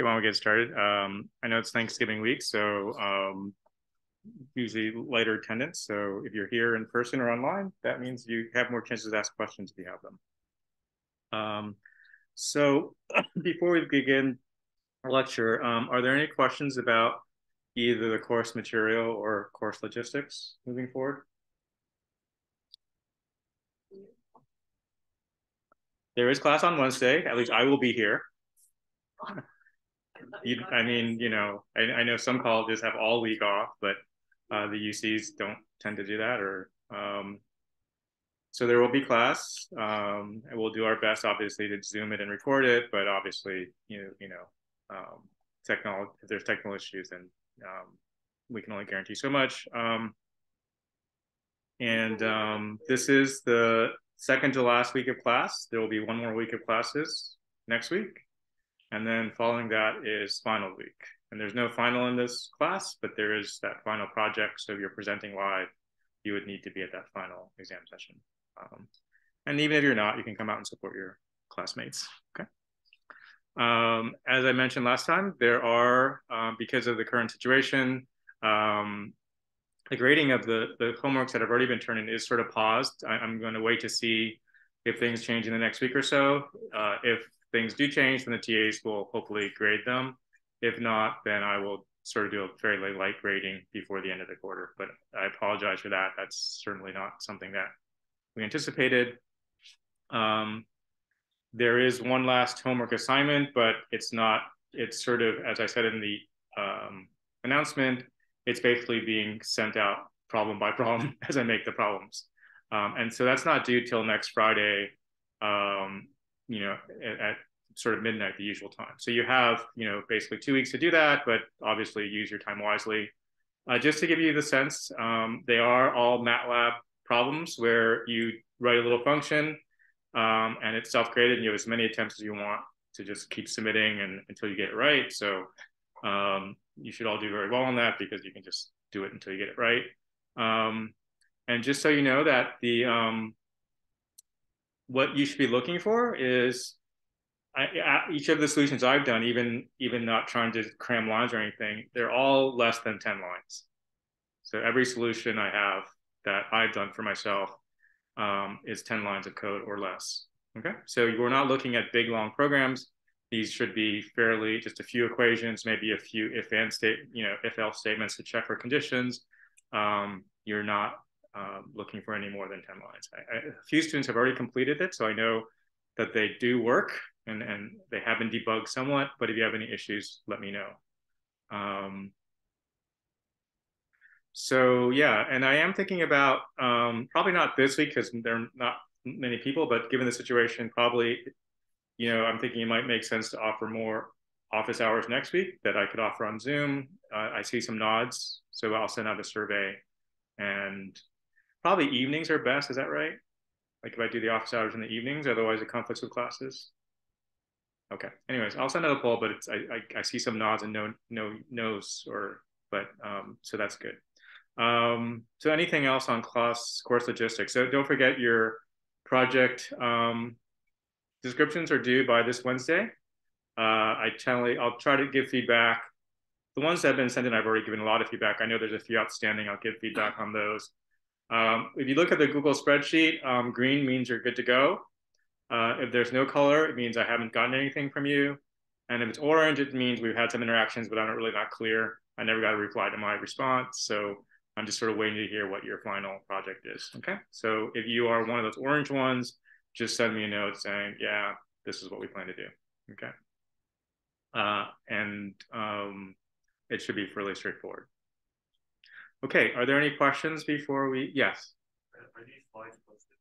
Okay, why don't we get started? Um, I know it's Thanksgiving week, so um, usually lighter attendance. So if you're here in person or online, that means you have more chances to ask questions if you have them. Um, so before we begin our lecture, um, are there any questions about either the course material or course logistics moving forward? There is class on Wednesday. At least I will be here. You, I mean, you know, I, I know some colleges have all week off, but uh, the UCs don't tend to do that. Or um, so there will be class, um, and we'll do our best, obviously, to zoom it and record it. But obviously, you know, you know, um, technology. If there's technical issues, then um, we can only guarantee so much. Um, and um, this is the second to last week of class. There will be one more week of classes next week. And then following that is final week. And there's no final in this class, but there is that final project. So if you're presenting live, you would need to be at that final exam session. Um, and even if you're not, you can come out and support your classmates. Okay. Um, as I mentioned last time, there are, um, because of the current situation, um, the grading of the, the homeworks that have already been turned in is sort of paused. I, am going to wait to see if things change in the next week or so. Uh, if things do change, then the TAs will hopefully grade them. If not, then I will sort of do a fairly light grading before the end of the quarter. But I apologize for that. That's certainly not something that we anticipated. Um, there is one last homework assignment, but it's not, it's sort of, as I said in the um, announcement, it's basically being sent out problem by problem as I make the problems. Um, and so that's not due till next Friday. Um, you know, at, at, sort of midnight, the usual time. So you have, you know, basically two weeks to do that, but obviously use your time wisely. Uh, just to give you the sense, um, they are all MATLAB problems where you write a little function um, and it's self-graded and you have as many attempts as you want to just keep submitting and until you get it right. So um, you should all do very well on that because you can just do it until you get it right. Um, and just so you know that the um, what you should be looking for is I, each of the solutions I've done, even even not trying to cram lines or anything, they're all less than 10 lines. So every solution I have that I've done for myself um, is 10 lines of code or less. Okay, so we're not looking at big long programs. These should be fairly just a few equations, maybe a few if and state, you know, if else statements to check for conditions. Um, you're not um, looking for any more than 10 lines. I, I, a few students have already completed it, so I know that they do work and, and they have been debugged somewhat, but if you have any issues, let me know. Um, so yeah, and I am thinking about um, probably not this week because there are not many people, but given the situation, probably, you know, I'm thinking it might make sense to offer more office hours next week that I could offer on Zoom. Uh, I see some nods, so I'll send out a survey and probably evenings are best. Is that right? Like if I do the office hours in the evenings, otherwise it conflicts with classes. Okay. Anyways, I'll send out a poll, but it's I, I, I see some nods and no no no's or but um so that's good. Um so anything else on class course logistics? So don't forget your project um descriptions are due by this Wednesday. Uh I tell I'll try to give feedback. The ones that have been sent in, I've already given a lot of feedback. I know there's a few outstanding. I'll give feedback on those. Um, if you look at the Google spreadsheet, um, green means you're good to go. Uh, if there's no color, it means I haven't gotten anything from you. And if it's orange, it means we've had some interactions, but I'm really not clear. I never got a reply to my response. So I'm just sort of waiting to hear what your final project is. Okay. So if you are one of those orange ones, just send me a note saying, yeah, this is what we plan to do. Okay. Uh, and um, it should be fairly straightforward. Okay, are there any questions before we, yes? Are these slides posted?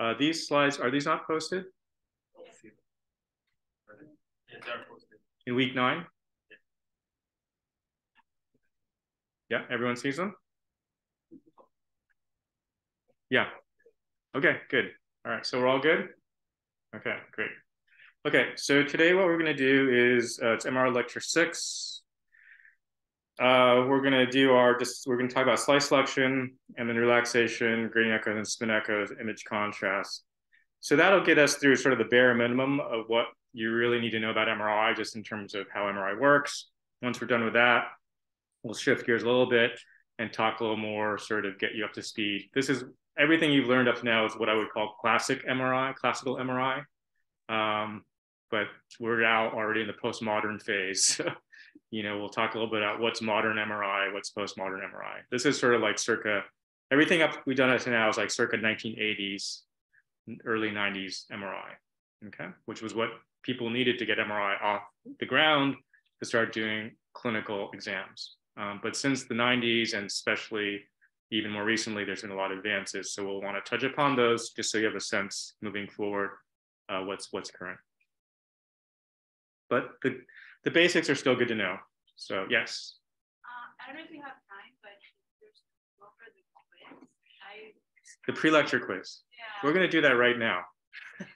Uh, these slides, are these not posted? They are posted. In week nine? Yeah, everyone sees them? Yeah. Okay, good. All right, so we're all good? Okay, great. Okay, so today what we're gonna do is, uh, it's MR lecture six, uh, we're going to do our, just, we're going to talk about slice selection and then relaxation, gradient echoes and spin echoes, image contrast. So that'll get us through sort of the bare minimum of what you really need to know about MRI just in terms of how MRI works. Once we're done with that, we'll shift gears a little bit and talk a little more, sort of get you up to speed. This is everything you've learned up to now is what I would call classic MRI, classical MRI. Um, but we're now already in the postmodern phase. you know, we'll talk a little bit about what's modern MRI, what's postmodern MRI. This is sort of like circa everything up we've done up to now is like circa 1980s, early 90s MRI. Okay, which was what people needed to get MRI off the ground to start doing clinical exams. Um, but since the 90s and especially even more recently, there's been a lot of advances. So we'll want to touch upon those just so you have a sense moving forward uh, what's what's current. But the the basics are still good to know. So yes. Uh, I don't know if you have time, but there's one for the quiz. I, the pre-lecture quiz. Yeah. We're gonna do that right now.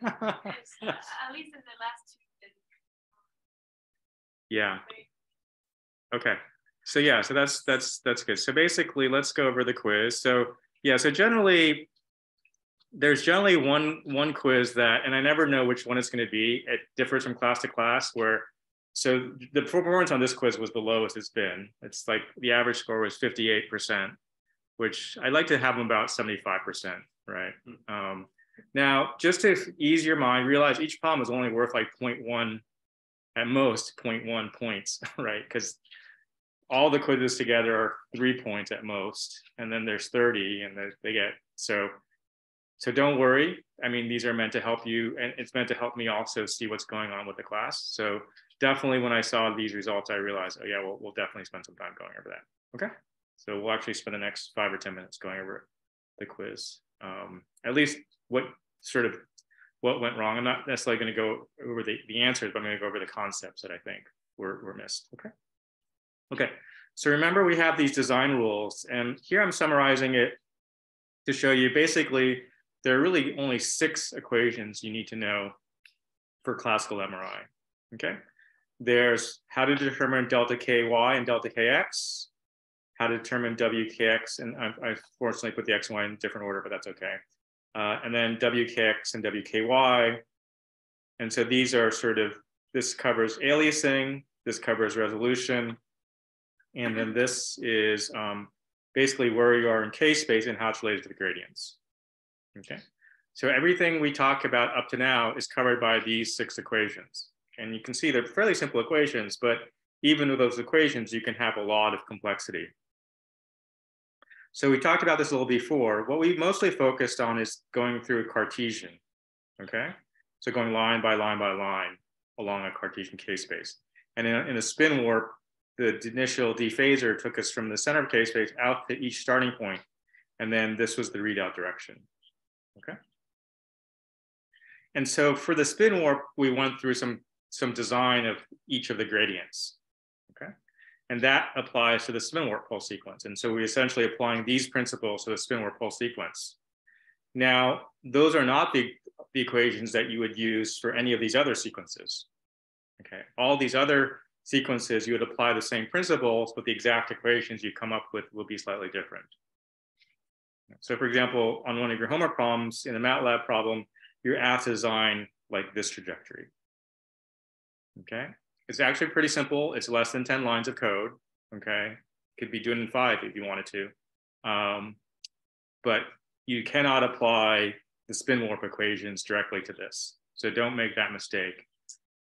uh, at least in the last two. yeah. Okay. So yeah, so that's that's that's good. So basically, let's go over the quiz. So yeah, so generally, there's generally one one quiz that, and I never know which one it's going to be. It differs from class to class. Where so the performance on this quiz was the lowest it's been. It's like the average score was 58 percent, which I'd like to have them about 75 percent, right? Um, now, just to ease your mind, realize each problem is only worth like 0.1 at most 0.1 points, right? Because all the quizzes together are three points at most, and then there's 30, and they get so. So don't worry. I mean, these are meant to help you, and it's meant to help me also see what's going on with the class. So definitely, when I saw these results, I realized, oh yeah, we'll, we'll definitely spend some time going over that. Okay. So we'll actually spend the next five or 10 minutes going over the quiz. Um, at least what sort of what went wrong. I'm not necessarily going to go over the, the answers, but I'm going to go over the concepts that I think were, were missed. Okay. Okay. So remember, we have these design rules, and here I'm summarizing it to show you basically there are really only six equations you need to know for classical MRI. Okay. There's how to determine delta ky and delta kx, how to determine wkx, and I, I fortunately put the x and y in different order, but that's okay. Uh, and then wkx and wky. And so these are sort of, this covers aliasing, this covers resolution, and then this is um, basically where you are in k-space and how it's related to the gradients. Okay, so everything we talk about up to now is covered by these six equations. And you can see they're fairly simple equations, but even with those equations, you can have a lot of complexity. So we talked about this a little before. What we mostly focused on is going through a Cartesian, okay? So going line by line by line along a Cartesian k-space. And in a, in a spin warp, the initial dephaser took us from the center of k-space out to each starting point, and then this was the readout direction, okay? And so for the spin warp, we went through some, some design of each of the gradients, okay? And that applies to the spin warp pulse sequence. And so we're essentially applying these principles to the spin warp pulse sequence. Now, those are not the, the equations that you would use for any of these other sequences. Okay, all these other sequences, you would apply the same principles, but the exact equations you come up with will be slightly different. So for example, on one of your homework problems, in a MATLAB problem, you're asked to design like this trajectory. Okay, it's actually pretty simple. It's less than 10 lines of code. Okay. Could be doing in five if you wanted to. Um, but you cannot apply the spin warp equations directly to this. So don't make that mistake.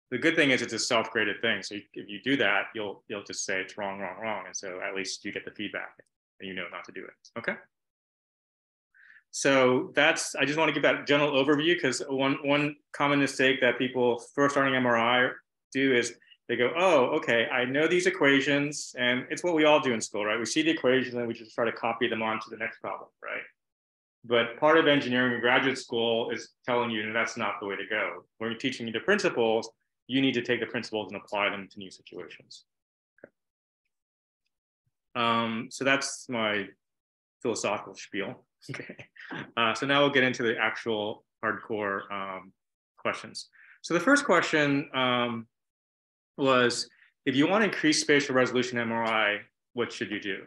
The good thing is it's a self-graded thing. So if you do that, you'll you'll just say it's wrong, wrong, wrong. And so at least you get the feedback and you know not to do it. Okay. So that's I just want to give that general overview because one one common mistake that people first starting MRI do is they go, oh, okay, I know these equations, and it's what we all do in school, right? We see the equations and we just try to copy them onto the next problem, right? But part of engineering in graduate school is telling you that's not the way to go. When you're teaching you the principles, you need to take the principles and apply them to new situations. Um, so that's my philosophical spiel. Okay. Uh, so now we'll get into the actual hardcore um, questions. So the first question um, was if you want to increase spatial resolution MRI, what should you do?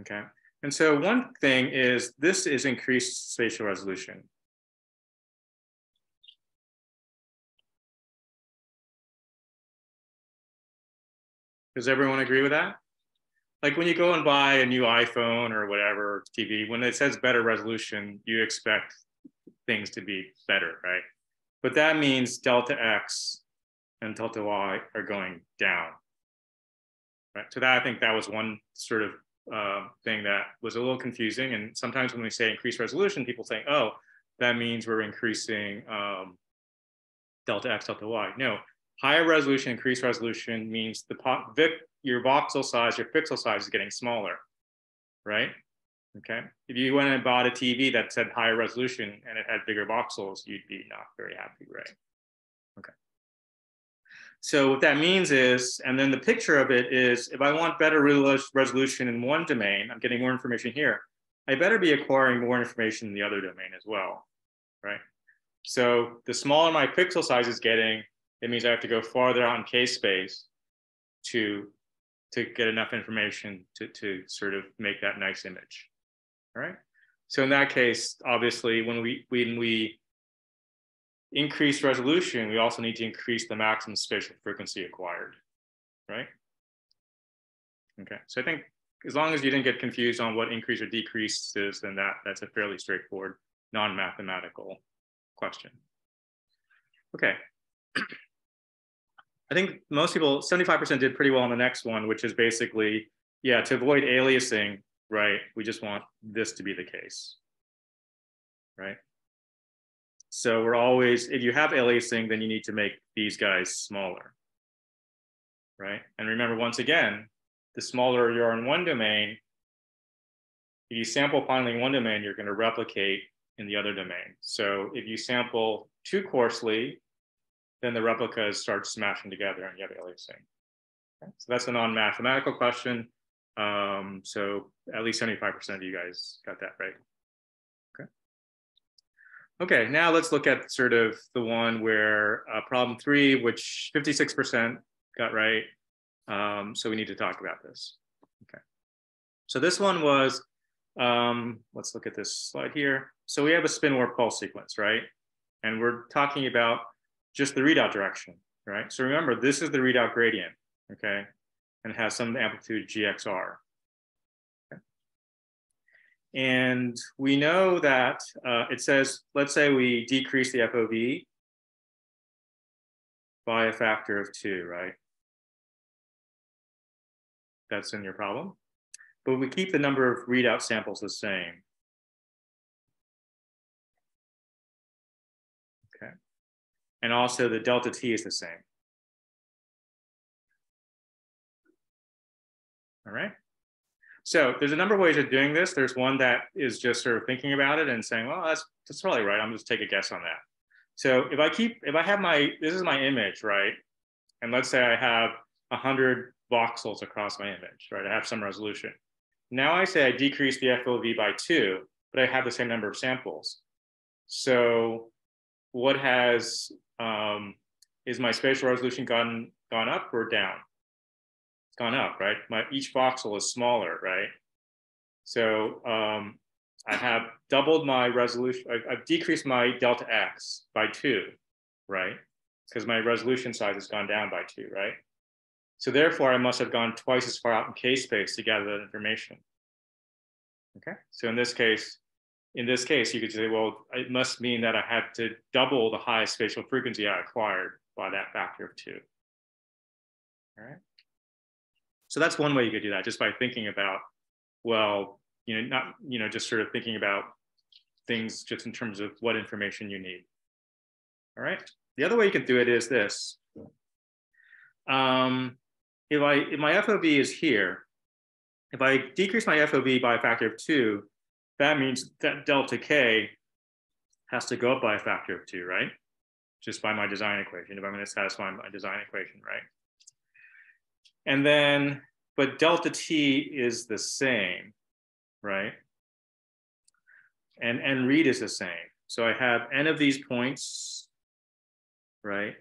Okay. And so one thing is this is increased spatial resolution. Does everyone agree with that? Like when you go and buy a new iPhone or whatever TV, when it says better resolution, you expect things to be better, right? But that means delta X and delta Y are going down. Right. So that I think that was one sort of uh, thing that was a little confusing. And sometimes when we say increased resolution, people say, oh, that means we're increasing um, delta X, delta Y. No, higher resolution, increased resolution means the vic, your voxel size, your pixel size is getting smaller, right? Okay. If you went and bought a TV that said higher resolution and it had bigger voxels, you'd be not very happy, right? So what that means is, and then the picture of it is, if I want better resolution in one domain, I'm getting more information here. I better be acquiring more information in the other domain as well, right? So the smaller my pixel size is getting, it means I have to go farther out in k-space to, to get enough information to, to sort of make that nice image, all right? So in that case, obviously, when we, when we increase resolution, we also need to increase the maximum spatial frequency acquired, right? Okay, so I think as long as you didn't get confused on what increase or decrease is, then that, that's a fairly straightforward, non-mathematical question. Okay. I think most people, 75% did pretty well on the next one, which is basically, yeah, to avoid aliasing, right, we just want this to be the case, right? So we're always, if you have aliasing, then you need to make these guys smaller, right? And remember, once again, the smaller you are in one domain, if you sample finally in one domain, you're going to replicate in the other domain. So if you sample too coarsely, then the replicas start smashing together and you have aliasing. Okay? So that's a non-mathematical question. Um, so at least 75% of you guys got that right. Okay, now let's look at sort of the one where uh, problem three, which 56% got right. Um, so we need to talk about this. Okay. So this one was, um, let's look at this slide here. So we have a spin warp pulse sequence, right? And we're talking about just the readout direction, right? So remember, this is the readout gradient, okay? And has some amplitude GXR. And we know that uh, it says, let's say we decrease the FOV by a factor of two, right? That's in your problem. But we keep the number of readout samples the same. Okay. And also the delta T is the same. All right. So there's a number of ways of doing this. There's one that is just sort of thinking about it and saying, well, that's, that's probably right. I'm just take a guess on that. So if I keep, if I have my, this is my image, right? And let's say I have 100 voxels across my image, right? I have some resolution. Now I say I decrease the FOV by two, but I have the same number of samples. So what has, um, is my spatial resolution gone, gone up or down? Up, right? My each voxel is smaller, right? So um, I have doubled my resolution. I've, I've decreased my delta x by two, right? Because my resolution size has gone down by two, right? So therefore, I must have gone twice as far out in k-space to gather that information. Okay, so in this case, in this case, you could say, well, it must mean that I had to double the highest spatial frequency I acquired by that factor of two. All right. So that's one way you could do that, just by thinking about, well, you know, not, you know, just sort of thinking about things just in terms of what information you need. All right. The other way you can do it is this. Um, if I if my FOV is here, if I decrease my FOV by a factor of two, that means that delta K has to go up by a factor of two, right? Just by my design equation, if I'm going to satisfy my design equation, right? And then, but delta t is the same, right? And n read is the same. So I have n of these points, right?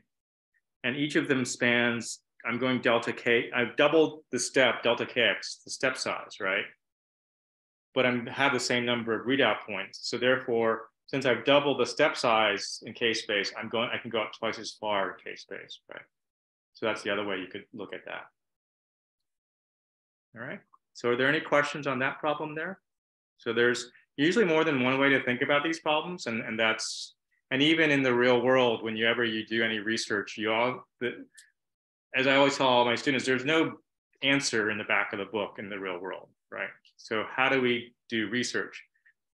And each of them spans, I'm going delta k, I've doubled the step, delta kx, the step size, right? But I have the same number of readout points. So therefore, since I've doubled the step size in k space, I'm going, I can go up twice as far in k space, right? So that's the other way you could look at that. All right. So are there any questions on that problem there? So there's usually more than one way to think about these problems, and, and that's and even in the real world, whenever you do any research, you all the, as I always tell all my students, there's no answer in the back of the book in the real world, right? So how do we do research?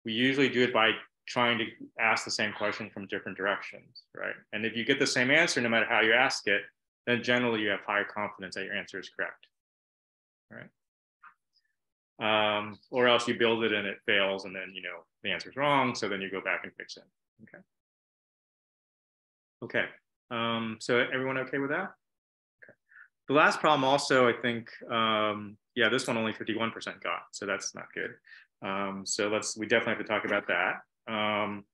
We usually do it by trying to ask the same question from different directions, right? And if you get the same answer, no matter how you ask it, then generally you have higher confidence that your answer is correct, right? Um, or else you build it and it fails and then, you know, the answer is wrong. So then you go back and fix it, okay? Okay, um, so everyone okay with that? Okay. The last problem also, I think, um, yeah, this one only 51% got, so that's not good. Um, so let's, we definitely have to talk about that. Um,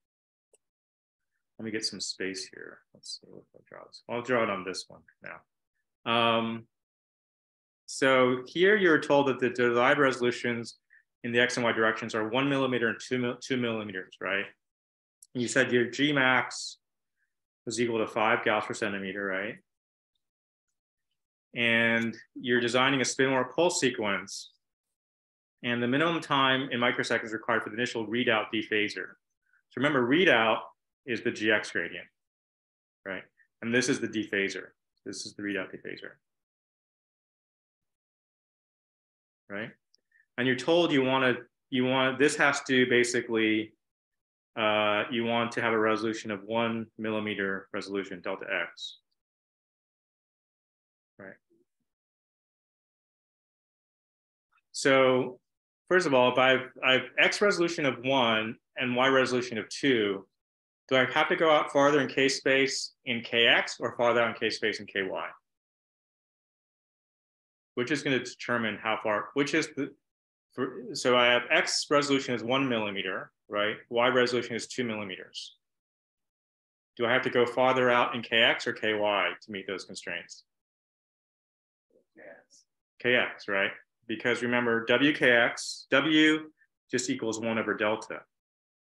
let me get some space here. Let's see what I'll draw this. I'll draw it on this one now. So here you're told that the desired resolutions in the X and Y directions are one millimeter and two, two millimeters, right? And you said your G max was equal to five Gauss per centimeter, right? And you're designing a spin warp pulse sequence. And the minimum time in microseconds required for the initial readout dephaser. So remember, readout is the GX gradient, right? And this is the dephaser. This is the readout dephaser, right? And you're told you want to, you want, this has to basically, uh, you want to have a resolution of one millimeter resolution, delta X, right? So first of all, if I've, I've X resolution of one and Y resolution of two, do I have to go out farther in K space in KX or farther out in K space in KY? Which is going to determine how far, which is the, for, so I have X resolution is one millimeter, right? Y resolution is two millimeters. Do I have to go farther out in KX or KY to meet those constraints? Yes. KX, right? Because remember, WKX, W just equals one over delta,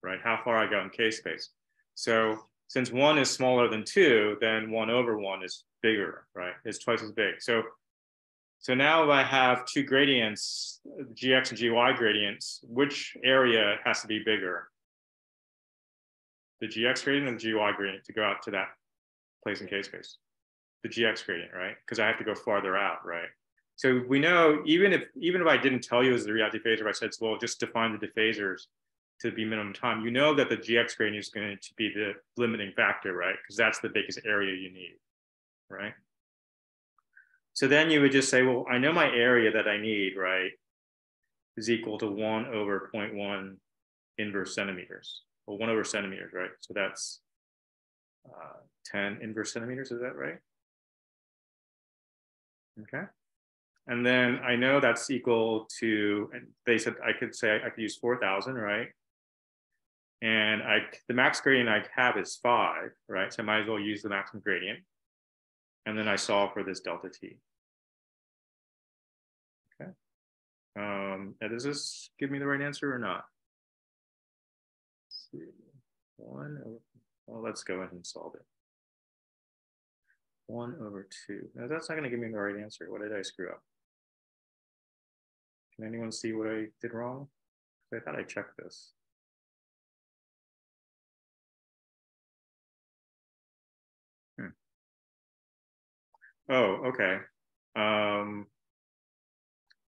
right? How far I go in K space. So since one is smaller than two, then one over one is bigger, right? It's twice as big. So so now I have two gradients, GX and GY gradients, which area has to be bigger? The GX gradient and the GY gradient to go out to that place in K space? The GX gradient, right? Because I have to go farther out, right? So we know even if even if I didn't tell you as the react dephaser, if I said, well, just define the dephasers to be minimum time, you know that the GX gradient is going to be the limiting factor, right? Because that's the biggest area you need, right? So then you would just say, well, I know my area that I need, right, is equal to one over 0.1 inverse centimeters, or one over centimeters, right? So that's uh, 10 inverse centimeters, is that right? Okay. And then I know that's equal to, and they said I could say I could use 4,000, right? And I, the max gradient I have is five, right? So I might as well use the maximum gradient. And then I solve for this delta t. Okay. Um, and does this give me the right answer or not? Let's see. One, over, well, let's go ahead and solve it. One over two. Now that's not going to give me the right answer. What did I screw up? Can anyone see what I did wrong? I thought I checked this. Oh, okay. Um,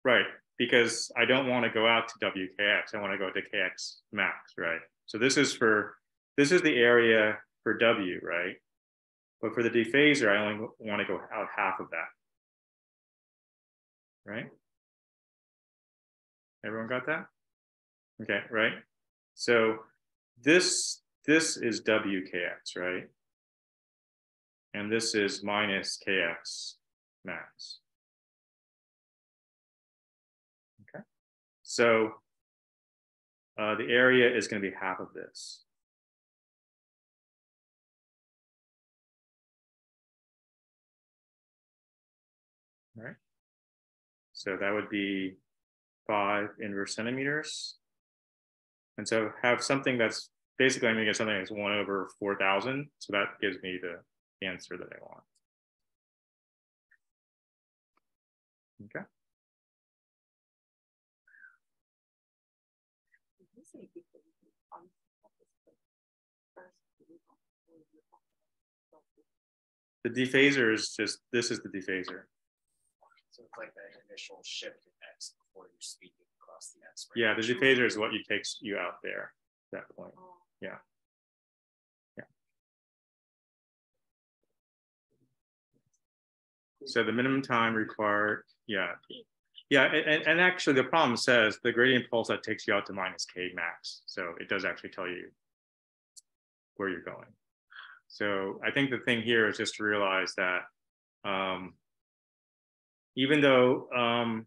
right, because I don't want to go out to WKX. I want to go to KX max, right? So this is for, this is the area for W, right? But for the dephaser, I only want to go out half of that, right? Everyone got that? Okay, right? So this this is WKX, right? And this is minus KX max. Okay, so uh, the area is going to be half of this. All right. So that would be five inverse centimeters. And so have something that's basically I'm gonna get something that's one over 4,000. So that gives me the answer that I want. Okay. The dephaser is just, this is the dephaser. So it's like that initial shift in X before you're speaking across the X. Yeah, the dephaser is what you takes you out there at that point. Oh. Yeah. So the minimum time required, yeah. Yeah, and, and actually the problem says the gradient pulse that takes you out to minus K max. So it does actually tell you where you're going. So I think the thing here is just to realize that um, even though um,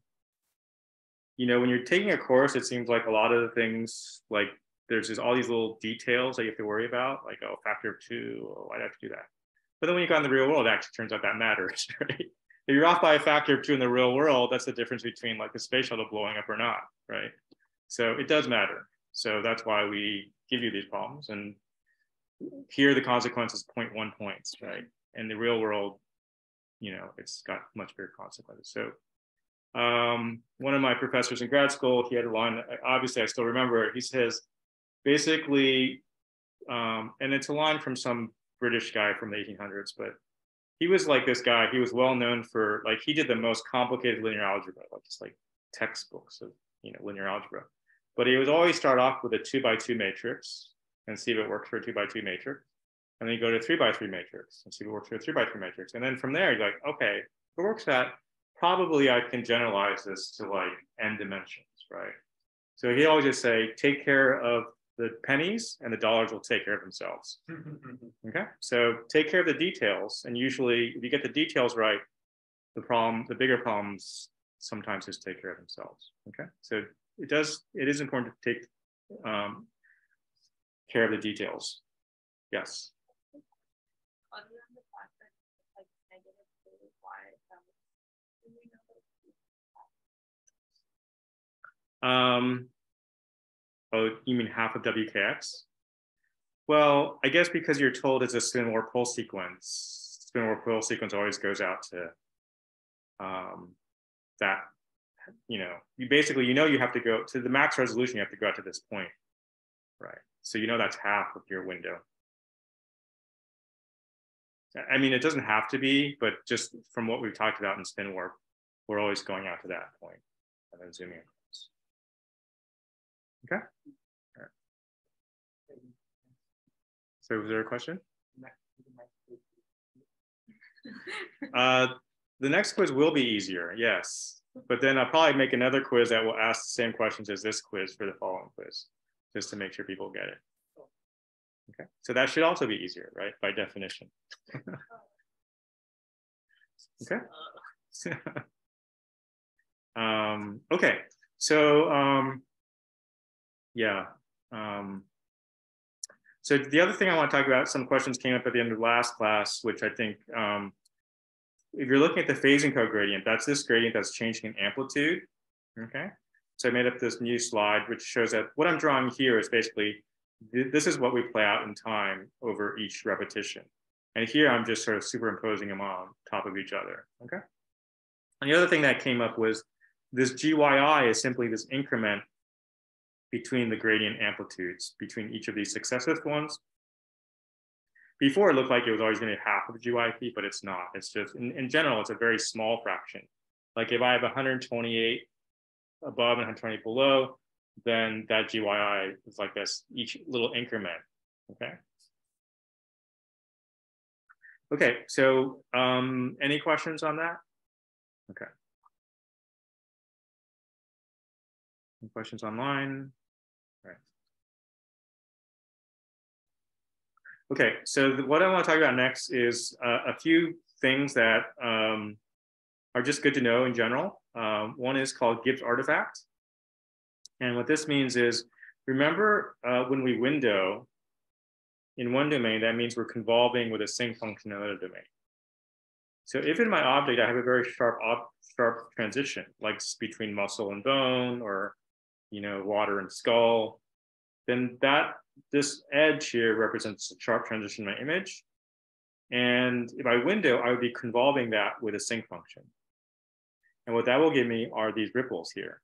you know when you're taking a course, it seems like a lot of the things like there's just all these little details that you have to worry about, like oh factor of two, oh, why'd I have to do that? But then when you go in the real world, it actually turns out that matters, right? If you're off by a factor of two in the real world, that's the difference between like the space shuttle blowing up or not, right? So it does matter. So that's why we give you these problems. And here the consequence is 0.1 points, right? In the real world, you know, it's got much bigger consequences. So um, one of my professors in grad school, he had a line, obviously I still remember. He says, basically, um, and it's a line from some British guy from the 1800s, but he was like this guy. He was well known for like he did the most complicated linear algebra, like just like textbooks of you know linear algebra. But he would always start off with a two by two matrix and see if it works for a two by two matrix, and then you go to a three by three matrix and see if it works for a three by three matrix, and then from there you're like, okay, if it works that, probably I can generalize this to like n dimensions, right? So he always just say, take care of the pennies and the dollars will take care of themselves. Okay, so take care of the details, and usually, if you get the details right, the problem, the bigger problems, sometimes just take care of themselves. Okay, so it does, it is important to take um, care of the details. Yes. Other than the fact that it's like negative two, why that was. do we know that Um, oh, you mean half of WKX? Well, I guess because you're told it's a spin warp sequence, spin warp sequence always goes out to um, that, you know, you basically, you know, you have to go to the max resolution, you have to go out to this point, right? So you know that's half of your window. I mean, it doesn't have to be, but just from what we've talked about in spin warp, we're always going out to that point and then zooming across. Okay. So was there a question? Uh, the next quiz will be easier, yes. But then I'll probably make another quiz that will ask the same questions as this quiz for the following quiz, just to make sure people get it. Okay, so that should also be easier, right? By definition. okay. um, okay, so um, yeah. Um, so the other thing I want to talk about, some questions came up at the end of last class, which I think um, if you're looking at the phase encode gradient, that's this gradient that's changing in amplitude. Okay. So I made up this new slide, which shows that what I'm drawing here is basically, th this is what we play out in time over each repetition. And here I'm just sort of superimposing them on top of each other. Okay. And the other thing that came up was this GYI is simply this increment between the gradient amplitudes between each of these successive ones. Before it looked like it was always going to be half of GYP, but it's not. It's just, in, in general, it's a very small fraction. Like if I have 128 above and 120 below, then that GYI is like this, each little increment, okay? Okay, so um, any questions on that? Okay. Any questions online? Okay, so what I want to talk about next is uh, a few things that um, are just good to know in general. Um, one is called Gibbs artifact. And what this means is, remember uh, when we window in one domain, that means we're convolving with a sinc function in another domain. So if in my object, I have a very sharp, sharp transition, like between muscle and bone or, you know, water and skull, then that this edge here represents a sharp transition in my image. And if I window, I would be convolving that with a sinc function. And what that will give me are these ripples here.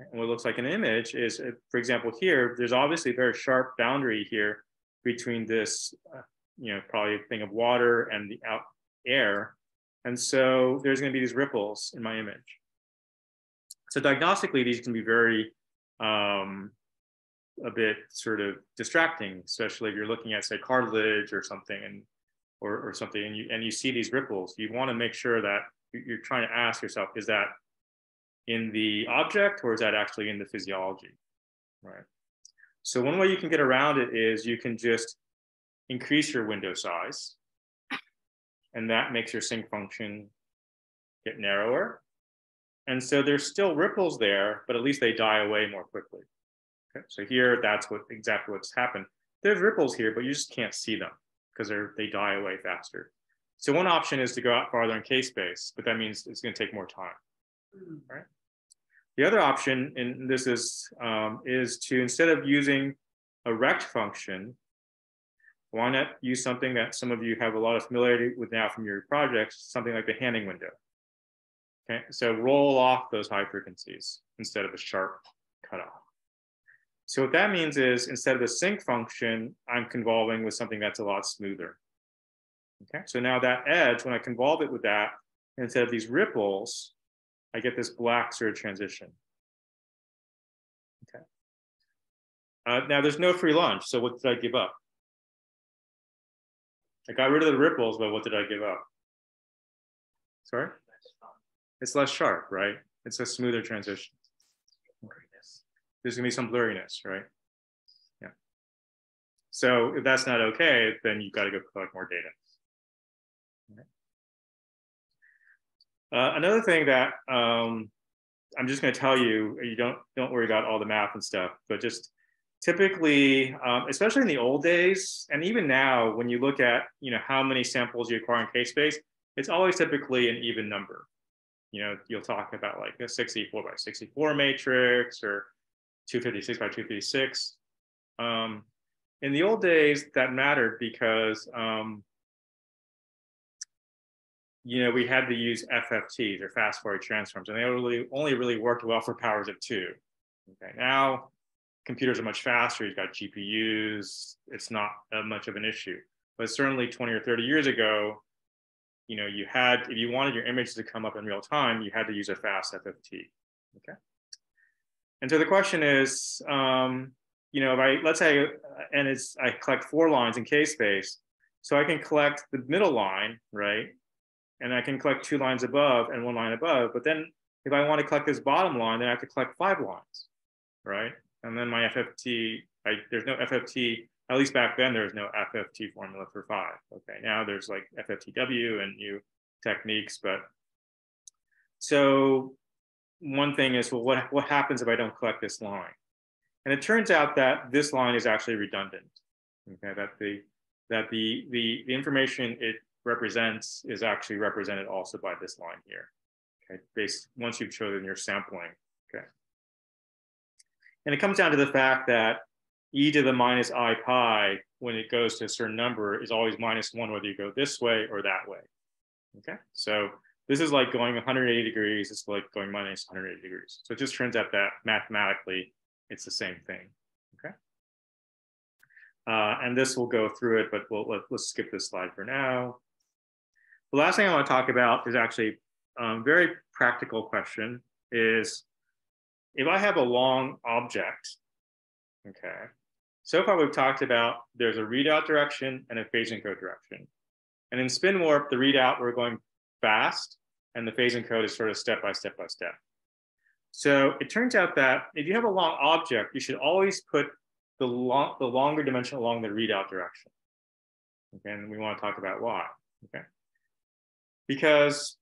And what looks like an image is, for example, here, there's obviously a very sharp boundary here between this, uh, you know, probably a thing of water and the out air. And so there's going to be these ripples in my image. So diagnostically, these can be very um, a bit sort of distracting, especially if you're looking at say cartilage or something, and or, or something, and you and you see these ripples. You want to make sure that you're trying to ask yourself, is that in the object or is that actually in the physiology, right? So one way you can get around it is you can just increase your window size, and that makes your sinc function get narrower. And so there's still ripples there, but at least they die away more quickly. Okay, so here, that's what exactly what's happened. There's ripples here, but you just can't see them because they're they die away faster. So one option is to go out farther in K space, but that means it's going to take more time. Right. The other option, and this is um, is to instead of using a rect function, why not use something that some of you have a lot of familiarity with now from your projects, something like the Hanning window. Okay, so roll off those high frequencies instead of a sharp cutoff. So what that means is instead of the sinc function, I'm convolving with something that's a lot smoother. Okay, so now that edge, when I convolve it with that, instead of these ripples, I get this black sort of transition. Okay. Uh, now there's no free lunch, so what did I give up? I got rid of the ripples, but what did I give up? Sorry? it's less sharp, right? It's a smoother transition. There's gonna be some blurriness, right? Yeah. So if that's not okay, then you've got to go collect more data. Uh, another thing that um, I'm just going to tell you, you don't don't worry about all the math and stuff, but just typically, um, especially in the old days, and even now, when you look at you know how many samples you acquire in K space, it's always typically an even number you know, you'll talk about like a 64 by 64 matrix or 256 by 256. Um, in the old days, that mattered because, um, you know, we had to use FFTs or fast Fourier transforms, and they really only really worked well for powers of two. Okay, now computers are much faster. You've got GPUs. It's not much of an issue. But certainly 20 or 30 years ago, you know, you had, if you wanted your image to come up in real time, you had to use a fast FFT, okay? And so the question is, um, you know, if I, let's say, and it's, I collect four lines in K-space, so I can collect the middle line, right? And I can collect two lines above and one line above, but then if I want to collect this bottom line, then I have to collect five lines, right? And then my FFT, I, there's no FFT at least back then there was no FFT formula for five. Okay, now there's like FFTW and new techniques, but so one thing is, well, what, what happens if I don't collect this line? And it turns out that this line is actually redundant. Okay, that the that the the, the information it represents is actually represented also by this line here. Okay, based once you've chosen your sampling. Okay. And it comes down to the fact that e to the minus i pi when it goes to a certain number is always minus one whether you go this way or that way. Okay, so this is like going 180 degrees, it's like going minus 180 degrees. So it just turns out that mathematically it's the same thing. Okay. Uh, and this will go through it, but we'll, let, us skip this slide for now. The last thing I want to talk about is actually a um, very practical question is if I have a long object, okay, so far, we've talked about there's a readout direction and a phase encode direction. And in spin warp, the readout, we're going fast, and the phase encode is sort of step by step by step. So it turns out that if you have a long object, you should always put the, long, the longer dimension along the readout direction. Okay, and we want to talk about why. Okay, because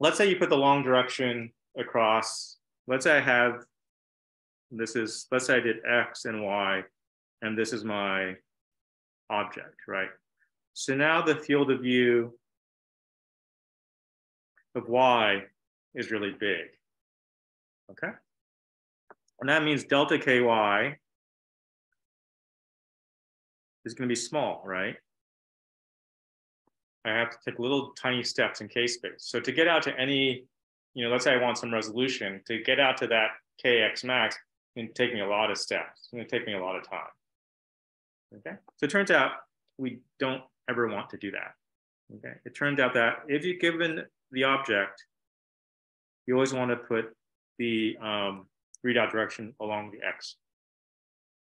let's say you put the long direction across. Let's say I have this is, let's say I did X and Y, and this is my object, right? So now the field of view of Y is really big, okay? And that means delta KY is gonna be small, right? I have to take little tiny steps in K space. So to get out to any, you know, let's say I want some resolution, to get out to that KX max, it's to take me a lot of steps. It's to take me a lot of time. Okay, so it turns out we don't ever want to do that. Okay, it turns out that if you're given the object, you always want to put the um, readout direction along the x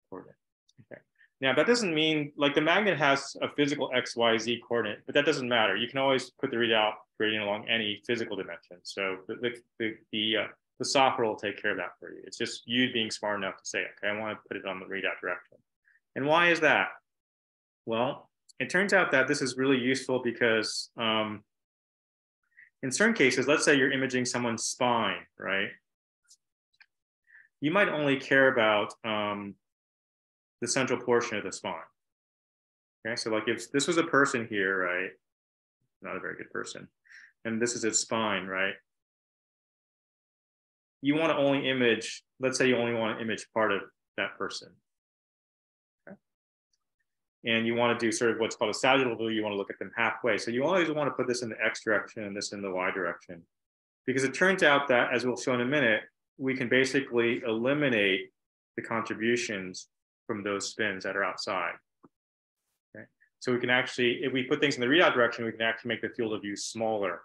coordinate. Okay. Now that doesn't mean like the magnet has a physical x, y, z coordinate, but that doesn't matter. You can always put the readout gradient along any physical dimension. So the the the, uh, the software will take care of that for you. It's just you being smart enough to say, okay, I want to put it on the readout direction. And why is that? Well, it turns out that this is really useful because um, in certain cases, let's say you're imaging someone's spine, right? You might only care about um, the central portion of the spine. Okay, so like if this was a person here, right? Not a very good person. And this is its spine, right? You want to only image, let's say you only want to image part of that person and you want to do sort of what's called a sagittal view, you want to look at them halfway. So you always want to put this in the x direction and this in the y direction. Because it turns out that, as we'll show in a minute, we can basically eliminate the contributions from those spins that are outside. Okay? So we can actually, if we put things in the readout direction, we can actually make the field of view smaller.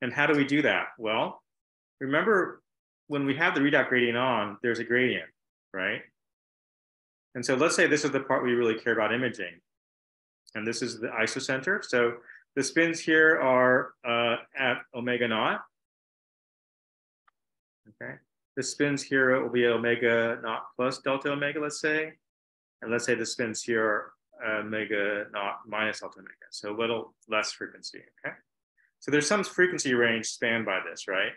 And how do we do that? Well, remember when we have the readout gradient on, there's a gradient right? And so let's say this is the part we really care about imaging. And this is the isocenter. So the spins here are uh, at omega naught. Okay. The spins here will be omega naught plus delta omega, let's say. And let's say the spins here are omega naught minus delta omega. So a little less frequency, okay? So there's some frequency range spanned by this, right?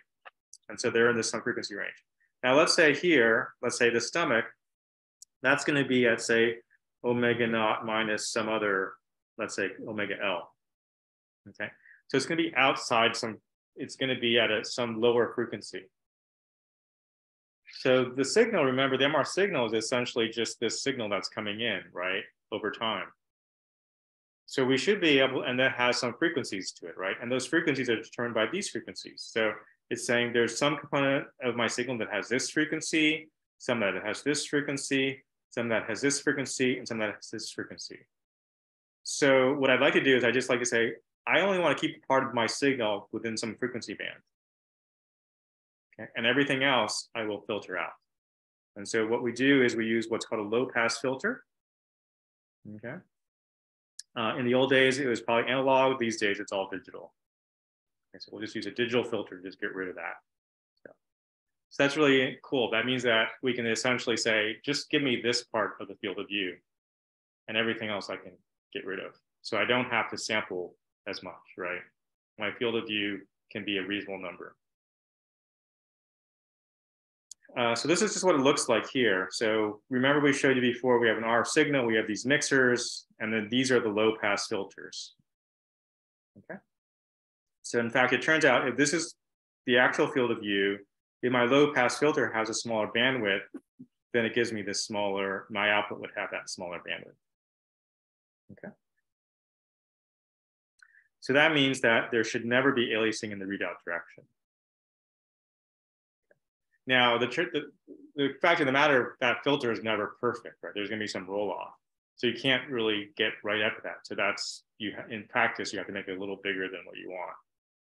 And so they're in this some frequency range. Now let's say here, let's say the stomach, that's going to be at say omega naught minus some other, let's say omega L. Okay, so it's going to be outside some, it's going to be at a, some lower frequency. So the signal, remember the MR signal is essentially just this signal that's coming in, right, over time. So we should be able, and that has some frequencies to it, right? And those frequencies are determined by these frequencies. So it's saying there's some component of my signal that has this frequency, some that has this frequency, some that has this frequency, and some that has this frequency. So what I'd like to do is I just like to say, I only want to keep part of my signal within some frequency band. Okay? And everything else I will filter out. And so what we do is we use what's called a low pass filter. Okay. Uh, in the old days, it was probably analog. These days, it's all digital. So we'll just use a digital filter to just get rid of that. So, so that's really cool. That means that we can essentially say, just give me this part of the field of view and everything else I can get rid of. So I don't have to sample as much, right? My field of view can be a reasonable number. Uh, so this is just what it looks like here. So remember we showed you before, we have an RF signal, we have these mixers, and then these are the low pass filters. Okay. So in fact, it turns out if this is the actual field of view, if my low pass filter has a smaller bandwidth, then it gives me this smaller, my output would have that smaller bandwidth. Okay. So that means that there should never be aliasing in the readout direction. Now, the, the, the fact of the matter, that filter is never perfect, right? There's gonna be some roll off. So you can't really get right up to that. So that's, you in practice, you have to make it a little bigger than what you want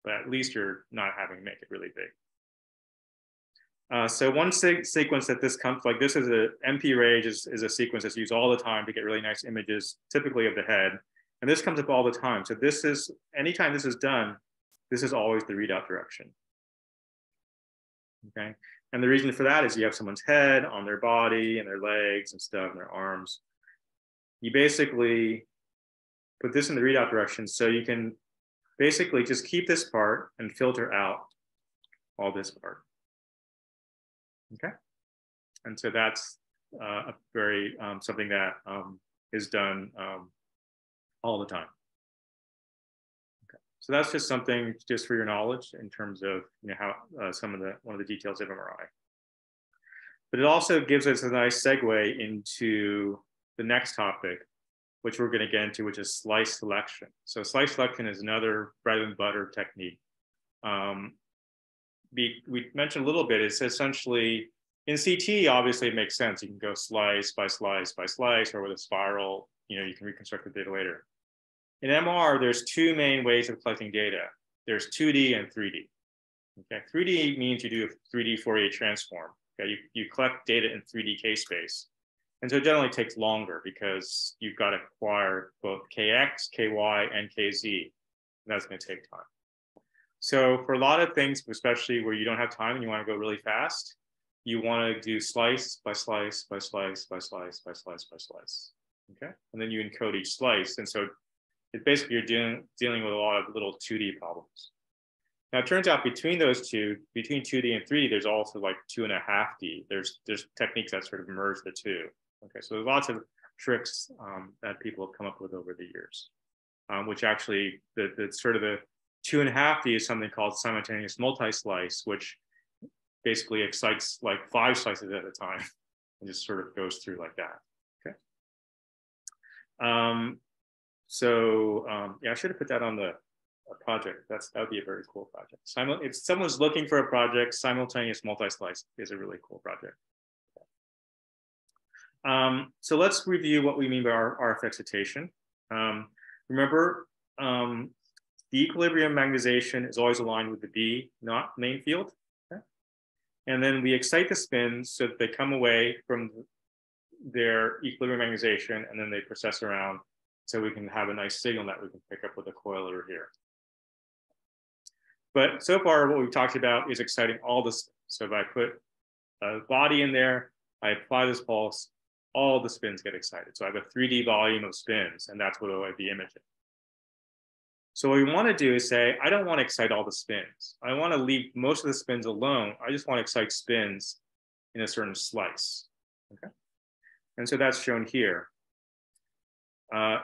but at least you're not having to make it really big. Uh, so one se sequence that this comes, like this is a MPRAGE is, is a sequence that's used all the time to get really nice images, typically of the head. And this comes up all the time. So this is, anytime this is done, this is always the readout direction. Okay. And the reason for that is you have someone's head on their body and their legs and stuff and their arms. You basically put this in the readout direction so you can basically just keep this part and filter out all this part. Okay. And so that's uh, a very um, something that um, is done um, all the time. Okay. So that's just something just for your knowledge in terms of you know how uh, some of the one of the details of MRI. But it also gives us a nice segue into the next topic, which we're going to get into, which is slice selection. So slice selection is another bread and butter technique. Um, be, we mentioned a little bit, it's essentially In CT, obviously it makes sense. You can go slice by slice by slice, or with a spiral, you know, you can reconstruct the data later. In MR, there's two main ways of collecting data. There's 2D and 3D. Okay, 3D means you do a 3D Fourier transform. Okay, you, you collect data in 3D K space. And so it generally takes longer because you've got to acquire both KX, KY, and KZ. And that's going to take time. So for a lot of things, especially where you don't have time and you want to go really fast, you want to do slice by slice by slice by slice by slice by slice. Okay. And then you encode each slice. And so it basically you're dealing, dealing with a lot of little 2D problems. Now it turns out between those two, between 2D and 3D, there's also like two and a half D. There's there's techniques that sort of merge the two. Okay, so there's lots of tricks um, that people have come up with over the years, um, which actually the, the sort of the two and a half D is something called simultaneous multi-slice, which basically excites like five slices at a time and just sort of goes through like that. Okay. Um, so um, yeah, I should have put that on the project. That's that would be a very cool project. Simul if someone's looking for a project, simultaneous multi-slice is a really cool project. Um, so let's review what we mean by our RF excitation. Um, remember, um, the equilibrium magnetization is always aligned with the B, not main field. Okay? And then we excite the spins so that they come away from their equilibrium magnetization and then they precess around so we can have a nice signal that we can pick up with a coil over here. But so far, what we've talked about is exciting all the spins. So if I put a body in there, I apply this pulse, all the spins get excited. So I have a 3D volume of spins, and that's what I'd be imaging. So what we want to do is say, I don't want to excite all the spins. I want to leave most of the spins alone. I just want to excite spins in a certain slice. Okay. And so that's shown here. Uh,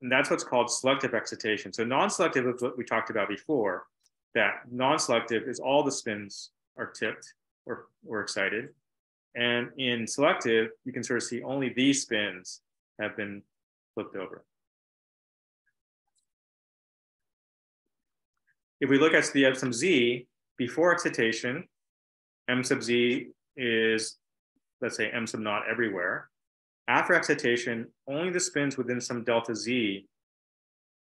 and that's what's called selective excitation. So non-selective is what we talked about before, that non-selective is all the spins are tipped or, or excited. And in selective, you can sort of see only these spins have been flipped over. If we look at the M sub z, before excitation, M sub z is, let's say, M sub naught everywhere. After excitation, only the spins within some delta z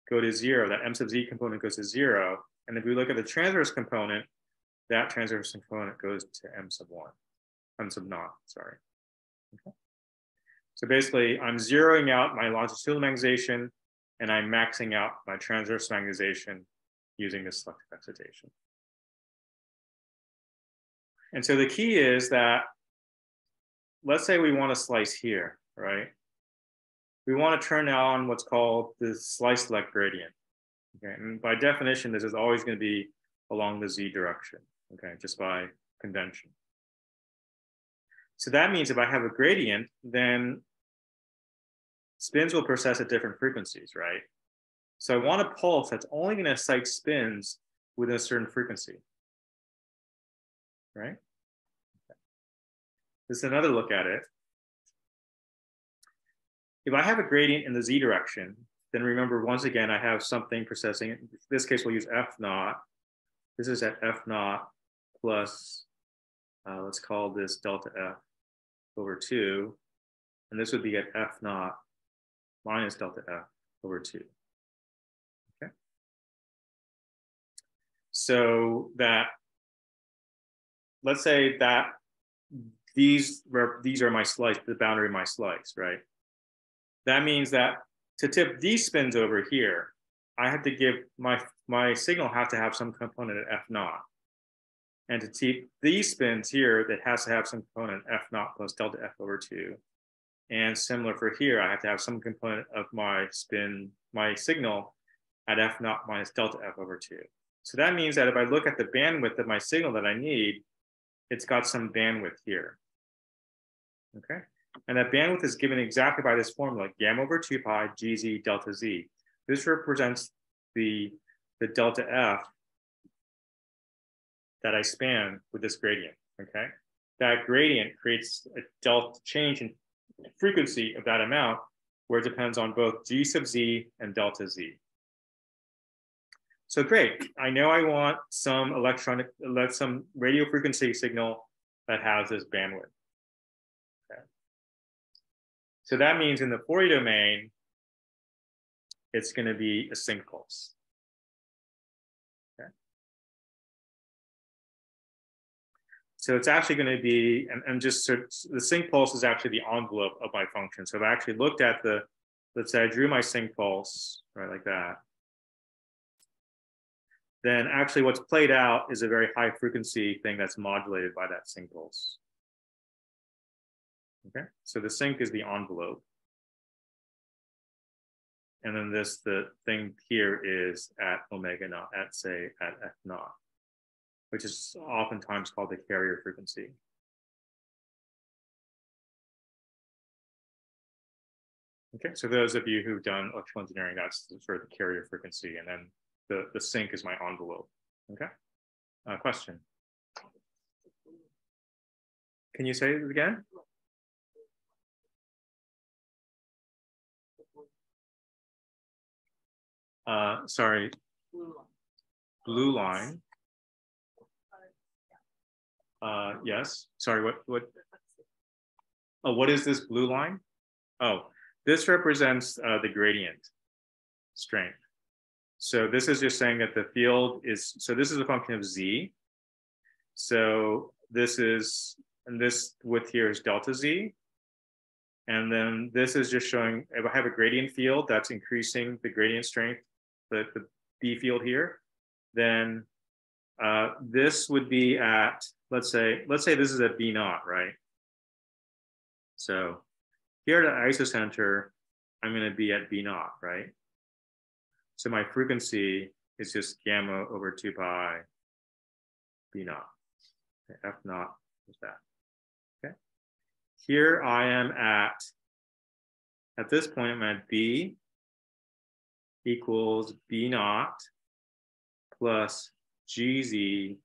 go to zero. That M sub z component goes to zero. And if we look at the transverse component, that transverse component goes to M sub one. M some not, sorry. Okay. So basically, I'm zeroing out my longitudinal magnetization and I'm maxing out my transverse magnetization using this selective excitation. And so the key is that, let's say we want to slice here, right? We want to turn on what's called the slice select gradient. Okay, and by definition, this is always going to be along the z direction, okay, just by convention. So that means if I have a gradient, then spins will precess at different frequencies, right? So I want a pulse that's only going to excite spins within a certain frequency, right? This is another look at it. If I have a gradient in the z direction, then remember once again, I have something precessing. In this case, we'll use f naught. This is at f naught plus, uh, let's call this delta f over 2. And this would be at f naught minus delta f over 2. Okay. So that, let's say that these, these are my slice, the boundary of my slice, right? That means that to tip these spins over here, I have to give my, my signal have to have some component at f naught. And to keep these spins here, that has to have some component f naught plus delta f over 2. And similar for here, I have to have some component of my spin, my signal at f naught minus delta f over 2. So that means that if I look at the bandwidth of my signal that I need, it's got some bandwidth here. Okay, and that bandwidth is given exactly by this formula, gamma over 2 pi gz delta z. This represents the, the delta f that I span with this gradient, okay? That gradient creates a delta change in frequency of that amount where it depends on both g sub z and delta z. So great, I know I want some electronic, some radio frequency signal that has this bandwidth. Okay. So that means in the Fourier domain, it's going to be a sinc pulse. So it's actually going to be, and, and just so the sinc pulse is actually the envelope of my function. So I've actually looked at the, let's say I drew my sinc pulse, right, like that then actually what's played out is a very high frequency thing that's modulated by that sinc pulse. Okay, so the sinc is the envelope. And then this, the thing here is at omega naught, at say at F naught, which is oftentimes called the carrier frequency. Okay, so those of you who've done electrical engineering, that's sort of the carrier frequency. And then the, the sinc is my envelope. Okay. Uh, question. Can you say it again? Uh, sorry. Blue line. Uh, yes. Sorry. What? What? Oh, what is this blue line? Oh, this represents uh, the gradient strength. So this is just saying that the field is, so this is a function of z. So this is, and this width here is delta z. And then this is just showing, if I have a gradient field that's increasing the gradient strength, the, the B field here, then uh, this would be at, let's say, let's say this is at B naught, right? So here at the isocenter, I'm gonna be at B naught, right? So my frequency is just gamma over 2 pi B naught. Okay, F naught is that. Okay. Here I am at, at this point, I'm at B equals B naught plus GZ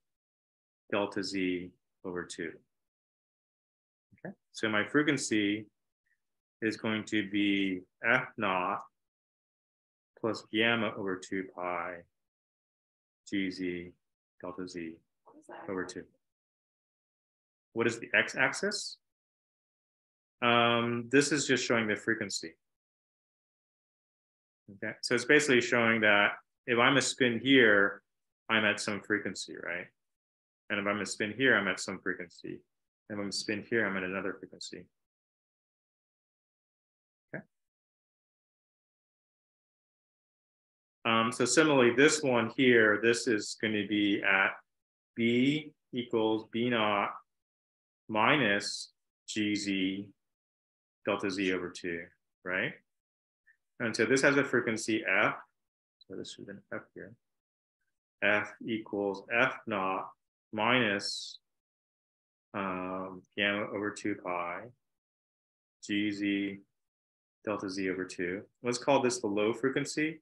delta Z over 2. Okay. So my frequency is going to be F naught plus gamma over 2 pi gz delta z over 2. What is the x-axis? Um, this is just showing the frequency. Okay, so it's basically showing that if I'm a spin here, I'm at some frequency, right? And if I'm a spin here, I'm at some frequency. And if I'm a spin here, I'm at another frequency. Um, so similarly, this one here, this is going to be at B equals B naught minus GZ delta Z over 2, right? And so this has a frequency F. So this should have been F here. F equals F naught minus um, gamma over 2 pi GZ delta Z over 2. Let's call this the low frequency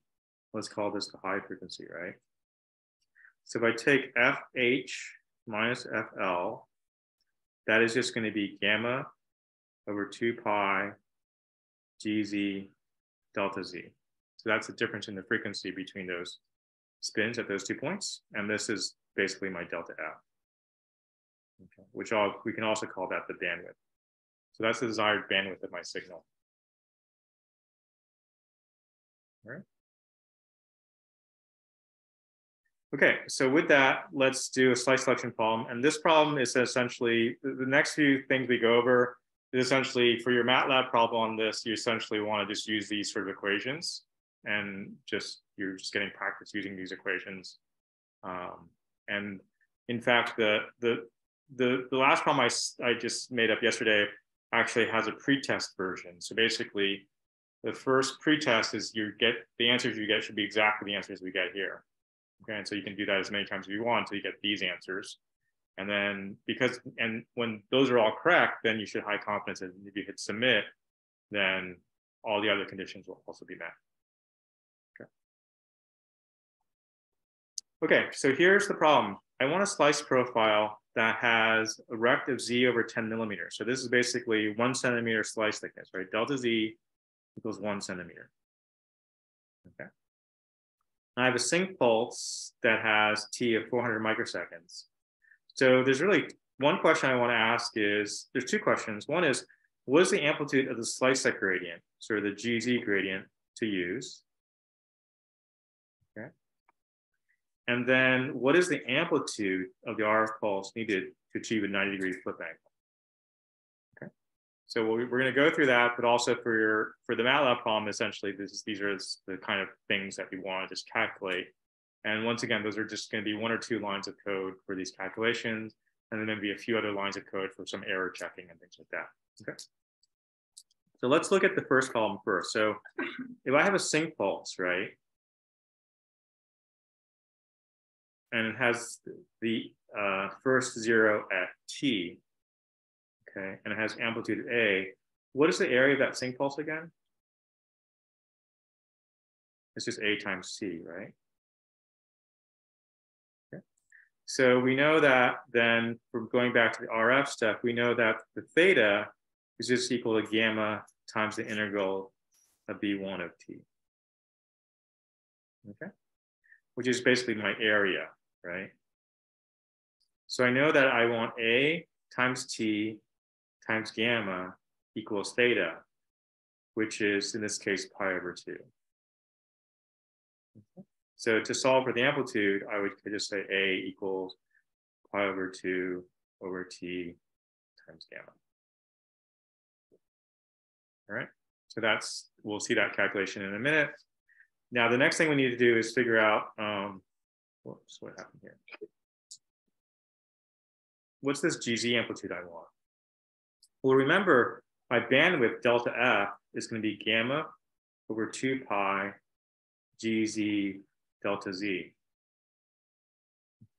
let's call this the high frequency, right? So if I take FH minus FL, that is just going to be gamma over 2 pi GZ delta Z. So that's the difference in the frequency between those spins at those two points. And this is basically my delta F, okay, which all, we can also call that the bandwidth. So that's the desired bandwidth of my signal. All right. Okay, so with that, let's do a slice selection problem. And this problem is essentially, the next few things we go over is essentially for your MATLAB problem on this, you essentially want to just use these sort of equations and just, you're just getting practice using these equations. Um, and in fact, the, the, the, the last problem I, I just made up yesterday actually has a pretest version. So basically, the first pretest is you get, the answers you get should be exactly the answers we get here. Okay, and so you can do that as many times as you want until you get these answers. And then because, and when those are all correct, then you should high confidence that if you hit submit, then all the other conditions will also be met. Okay, so here's the problem. I want a slice profile that has a rect of z over 10 millimeters. So this is basically one centimeter slice thickness, right? Delta z equals one centimeter. Okay. I have a sinc pulse that has T of 400 microseconds. So there's really one question I want to ask is, there's two questions. One is, what is the amplitude of the slice set gradient, sort of the GZ gradient to use? Okay. And then what is the amplitude of the RF pulse needed to achieve a 90 degree flip angle? Okay. So we're, we're going to go through that, but also for your for the MATLAB problem, essentially, this is, these are the kind of things that we want to just calculate. And once again, those are just going to be one or two lines of code for these calculations, and then maybe a few other lines of code for some error checking and things like that. Okay. So let's look at the first column first. So if I have a sinc pulse, right? And it has the uh, first zero at t, okay, and it has amplitude a. What is the area of that sinc pulse again? It's just a times c, right? Okay. So we know that then from going back to the RF stuff, we know that the theta is just equal to gamma times the integral of b1 of t. Okay, which is basically my area, right? So I know that I want a times t times gamma equals theta, which is in this case pi over 2. Okay. So to solve for the amplitude, I would just say a equals pi over 2 over t times gamma. All right, so that's, we'll see that calculation in a minute. Now, the next thing we need to do is figure out, um, whoops, what happened here? What's this GZ amplitude I want? Well, remember, my bandwidth delta F is going to be gamma over 2 pi GZ delta Z.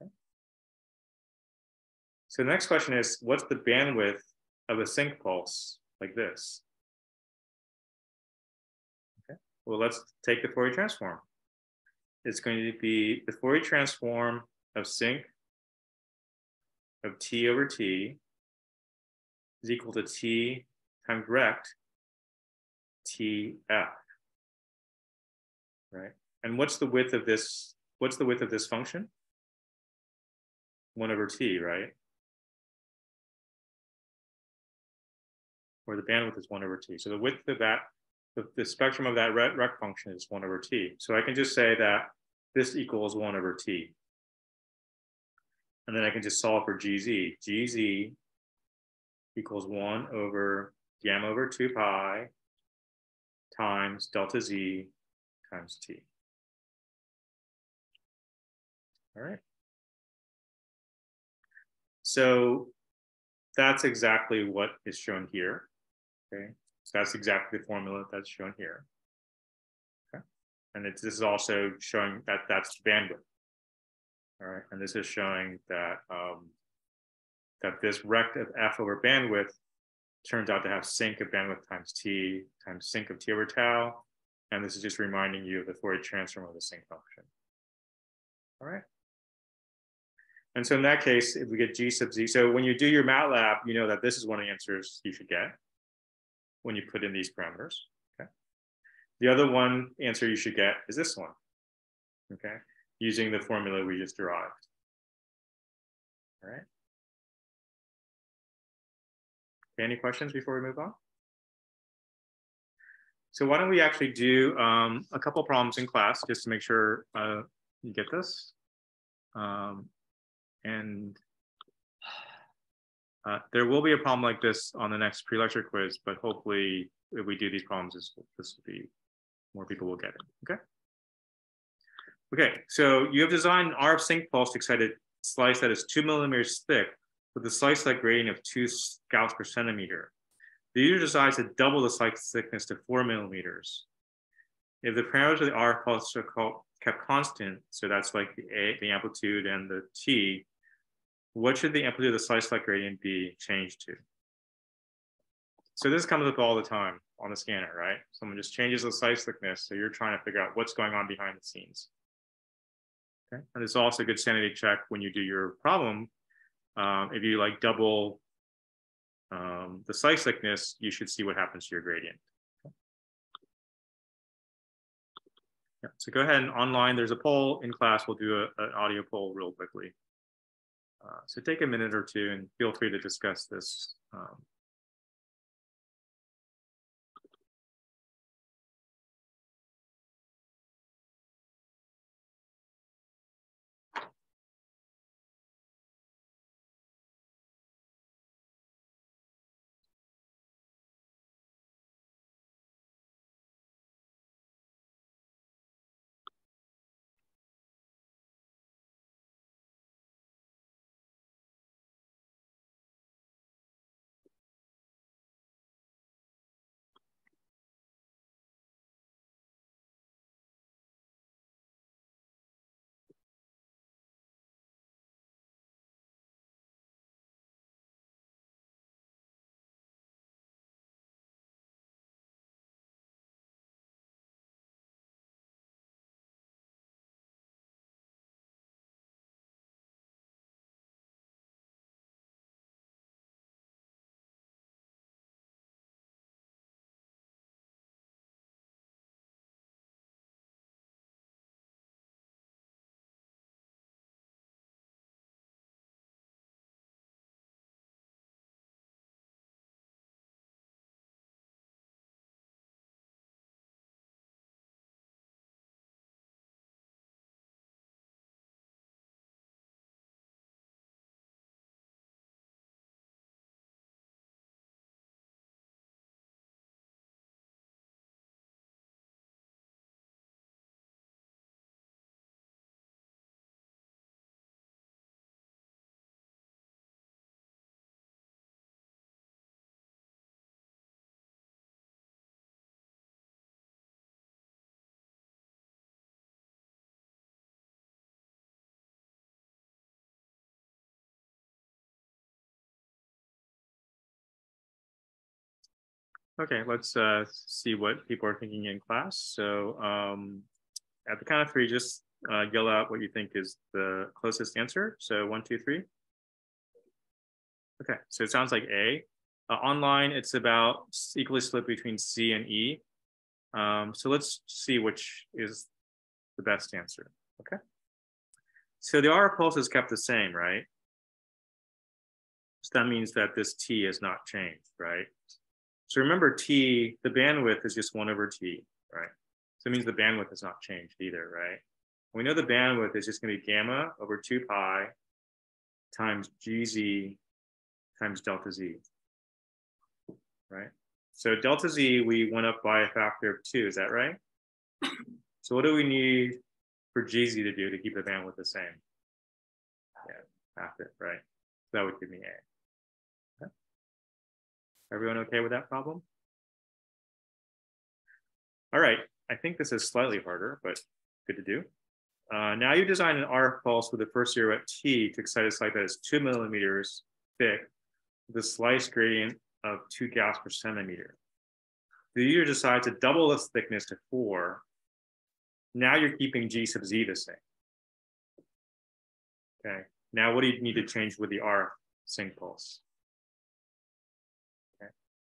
Okay. So the next question is, what's the bandwidth of a sinc pulse like this? Okay. Well, let's take the Fourier transform. It's going to be the Fourier transform of sinc of t over t is equal to t times rect tf, right? And what's the width of this? What's the width of this function? One over t, right? Or the bandwidth is one over t. So the width of that the, the spectrum of that rect function is 1 over t. So I can just say that this equals 1 over t. And then I can just solve for gz. gz equals 1 over gamma over 2 pi times delta z times t. All right. So that's exactly what is shown here. Okay. So that's exactly the formula that's shown here. Okay. And this is also showing that that's bandwidth. All right. And this is showing that um, that this rect of f over bandwidth turns out to have sinc of bandwidth times t times sinc of t over tau. And this is just reminding you of the Fourier transform of the sinc function. All right. And so in that case, if we get G sub Z, so when you do your MATLAB, you know that this is one of the answers you should get when you put in these parameters. Okay. The other one answer you should get is this one. Okay. Using the formula we just derived. All right. Okay, any questions before we move on? So why don't we actually do um, a couple problems in class just to make sure uh, you get this. Um, and uh, there will be a problem like this on the next pre-lecture quiz, but hopefully if we do these problems, this, this will be, more people will get it, okay? Okay, so you have designed an RF sinc pulse excited slice that is two millimeters thick with a slice like gradient of two gauss per centimeter. The user decides to double the slice thickness to four millimeters. If the parameters of the RF pulse are called, kept constant, so that's like the, A, the amplitude and the T, what should the amplitude of the slice select gradient be changed to? So this comes up all the time on the scanner, right? Someone just changes the slice thickness, so you're trying to figure out what's going on behind the scenes. Okay, and it's also a good sanity check when you do your problem. Um, if you like double um, the slice thickness, you should see what happens to your gradient. Okay. Yeah, so go ahead and online, there's a poll in class. We'll do a, an audio poll real quickly. Uh, so take a minute or two and feel free to discuss this. Um, Okay, let's uh, see what people are thinking in class. So um, at the count of three, just uh, yell out what you think is the closest answer. So one, two, three. Okay, so it sounds like A. Uh, online, it's about equally split between C and E. Um, so let's see which is the best answer. Okay. So the R pulse is kept the same, right? So that means that this T is not changed, right? So remember T, the bandwidth is just one over T, right? So it means the bandwidth has not changed either, right? We know the bandwidth is just gonna be gamma over two pi times GZ times delta Z, right? So delta Z, we went up by a factor of two, is that right? So what do we need for GZ to do to keep the bandwidth the same? Yeah, half it, right? So that would give me A. Everyone okay with that problem? All right, I think this is slightly harder, but good to do. Uh, now you design an RF pulse with the first zero at T to excite a slice that is two millimeters thick with a slice gradient of two gauss per centimeter. The user decides to double this thickness to four. Now you're keeping G sub Z the same. Okay, now what do you need to change with the RF sinc pulse?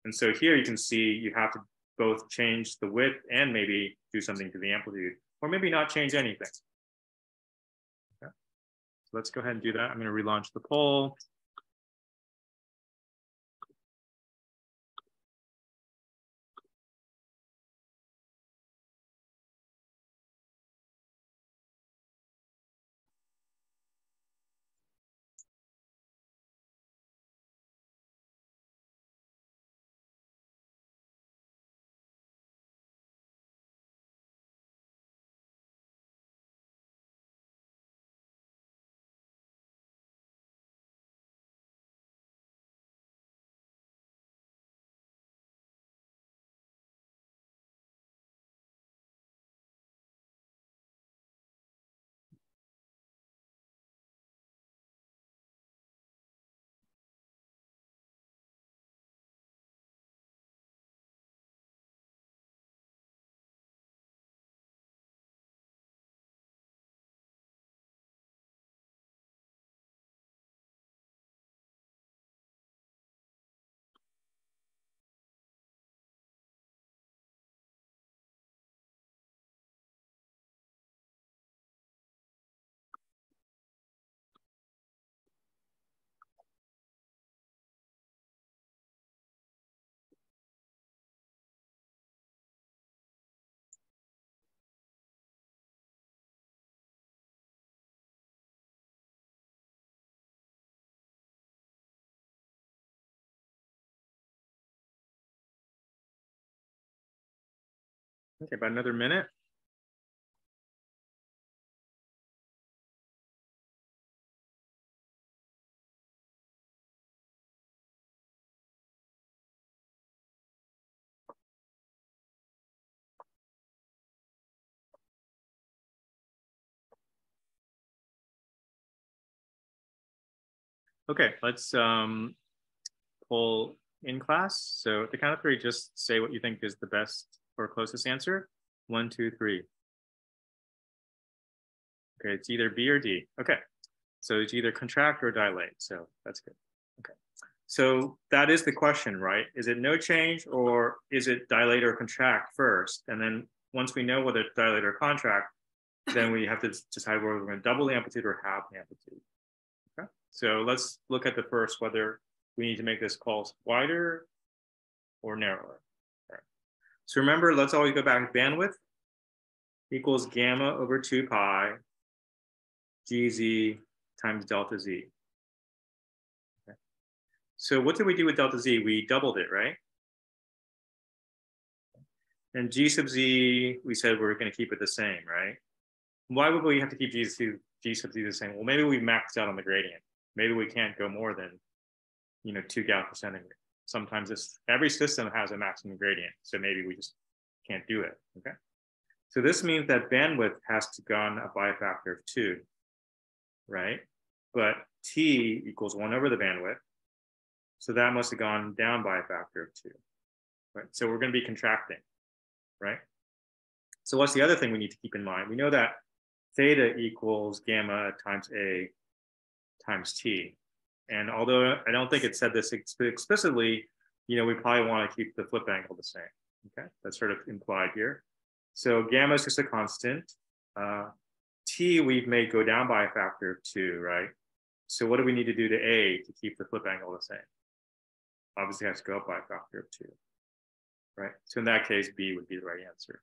And so here you can see you have to both change the width and maybe do something to the amplitude, or maybe not change anything. Okay. So let's go ahead and do that. I'm going to relaunch the poll. Okay, about another minute. Okay, let's um, pull in class. So at the count of three, just say what you think is the best or closest answer. One, two, three. Okay, it's either B or D. Okay, so it's either contract or dilate. So that's good. Okay, so that is the question, right? Is it no change or is it dilate or contract first? And then once we know whether it's dilate or contract, then we have to decide whether we're going to double the amplitude or half the amplitude. Okay, so let's look at the first whether we need to make this pulse wider or narrower. So remember, let's always go back to bandwidth equals gamma over 2 pi gz times delta z. Okay. So what did we do with delta z? We doubled it, right? And g sub z, we said we are going to keep it the same, right? Why would we have to keep g sub, g sub z the same? Well, maybe we maxed out on the gradient. Maybe we can't go more than you know, two gal per centimeter. Sometimes this, every system has a maximum gradient. So maybe we just can't do it, okay? So this means that bandwidth has to gone up by a factor of two, right? But T equals one over the bandwidth. So that must have gone down by a factor of two, right? So we're gonna be contracting, right? So what's the other thing we need to keep in mind? We know that theta equals gamma times A times T. And although I don't think it said this explicitly, you know, we probably want to keep the flip angle the same. Okay, that's sort of implied here. So gamma is just a constant. Uh, T we've made go down by a factor of two, right? So what do we need to do to A to keep the flip angle the same? Obviously has to go up by a factor of two, right? So in that case, B would be the right answer.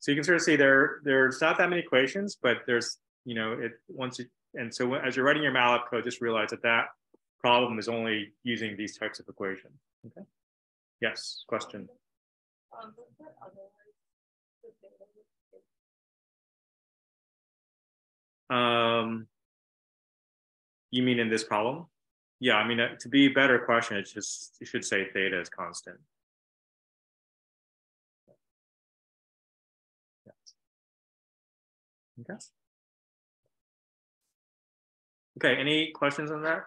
So you can sort of see there, there's not that many equations, but there's you know, it once it, and so as you're writing your MATLAB code, just realize that that problem is only using these types of equations. Okay. Yes, question. Um, Um, you mean in this problem? Yeah, I mean, uh, to be a better question, it's just, you should say theta is constant. Yes. Okay. Okay, any questions on that?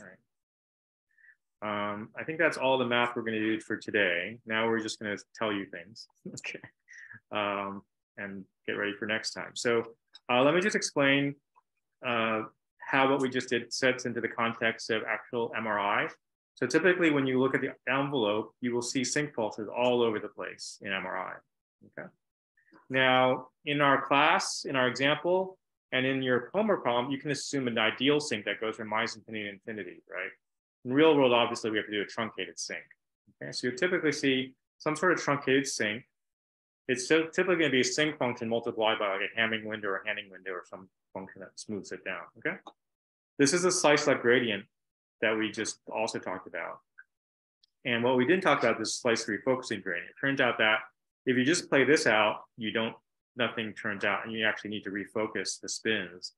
All right. Um, I think that's all the math we're going to do for today. Now we're just going to tell you things. okay. Um, and get ready for next time. So uh, let me just explain uh, how what we just did sets into the context of actual MRI. So typically when you look at the envelope, you will see sinc pulses all over the place in MRI. Okay. Now in our class, in our example, and in your homework problem, you can assume an ideal sinc that goes from minus infinity to infinity, right? In real world, obviously, we have to do a truncated sinc. Okay, so you typically see some sort of truncated sinc. It's typically going to be a sinc function multiplied by like a Hamming window or a Hanning window or some function that smooths it down. Okay, this is a slice left gradient that we just also talked about. And what we didn't talk about is slice refocusing gradient. It turns out that if you just play this out, you don't nothing turns out and you actually need to refocus the spins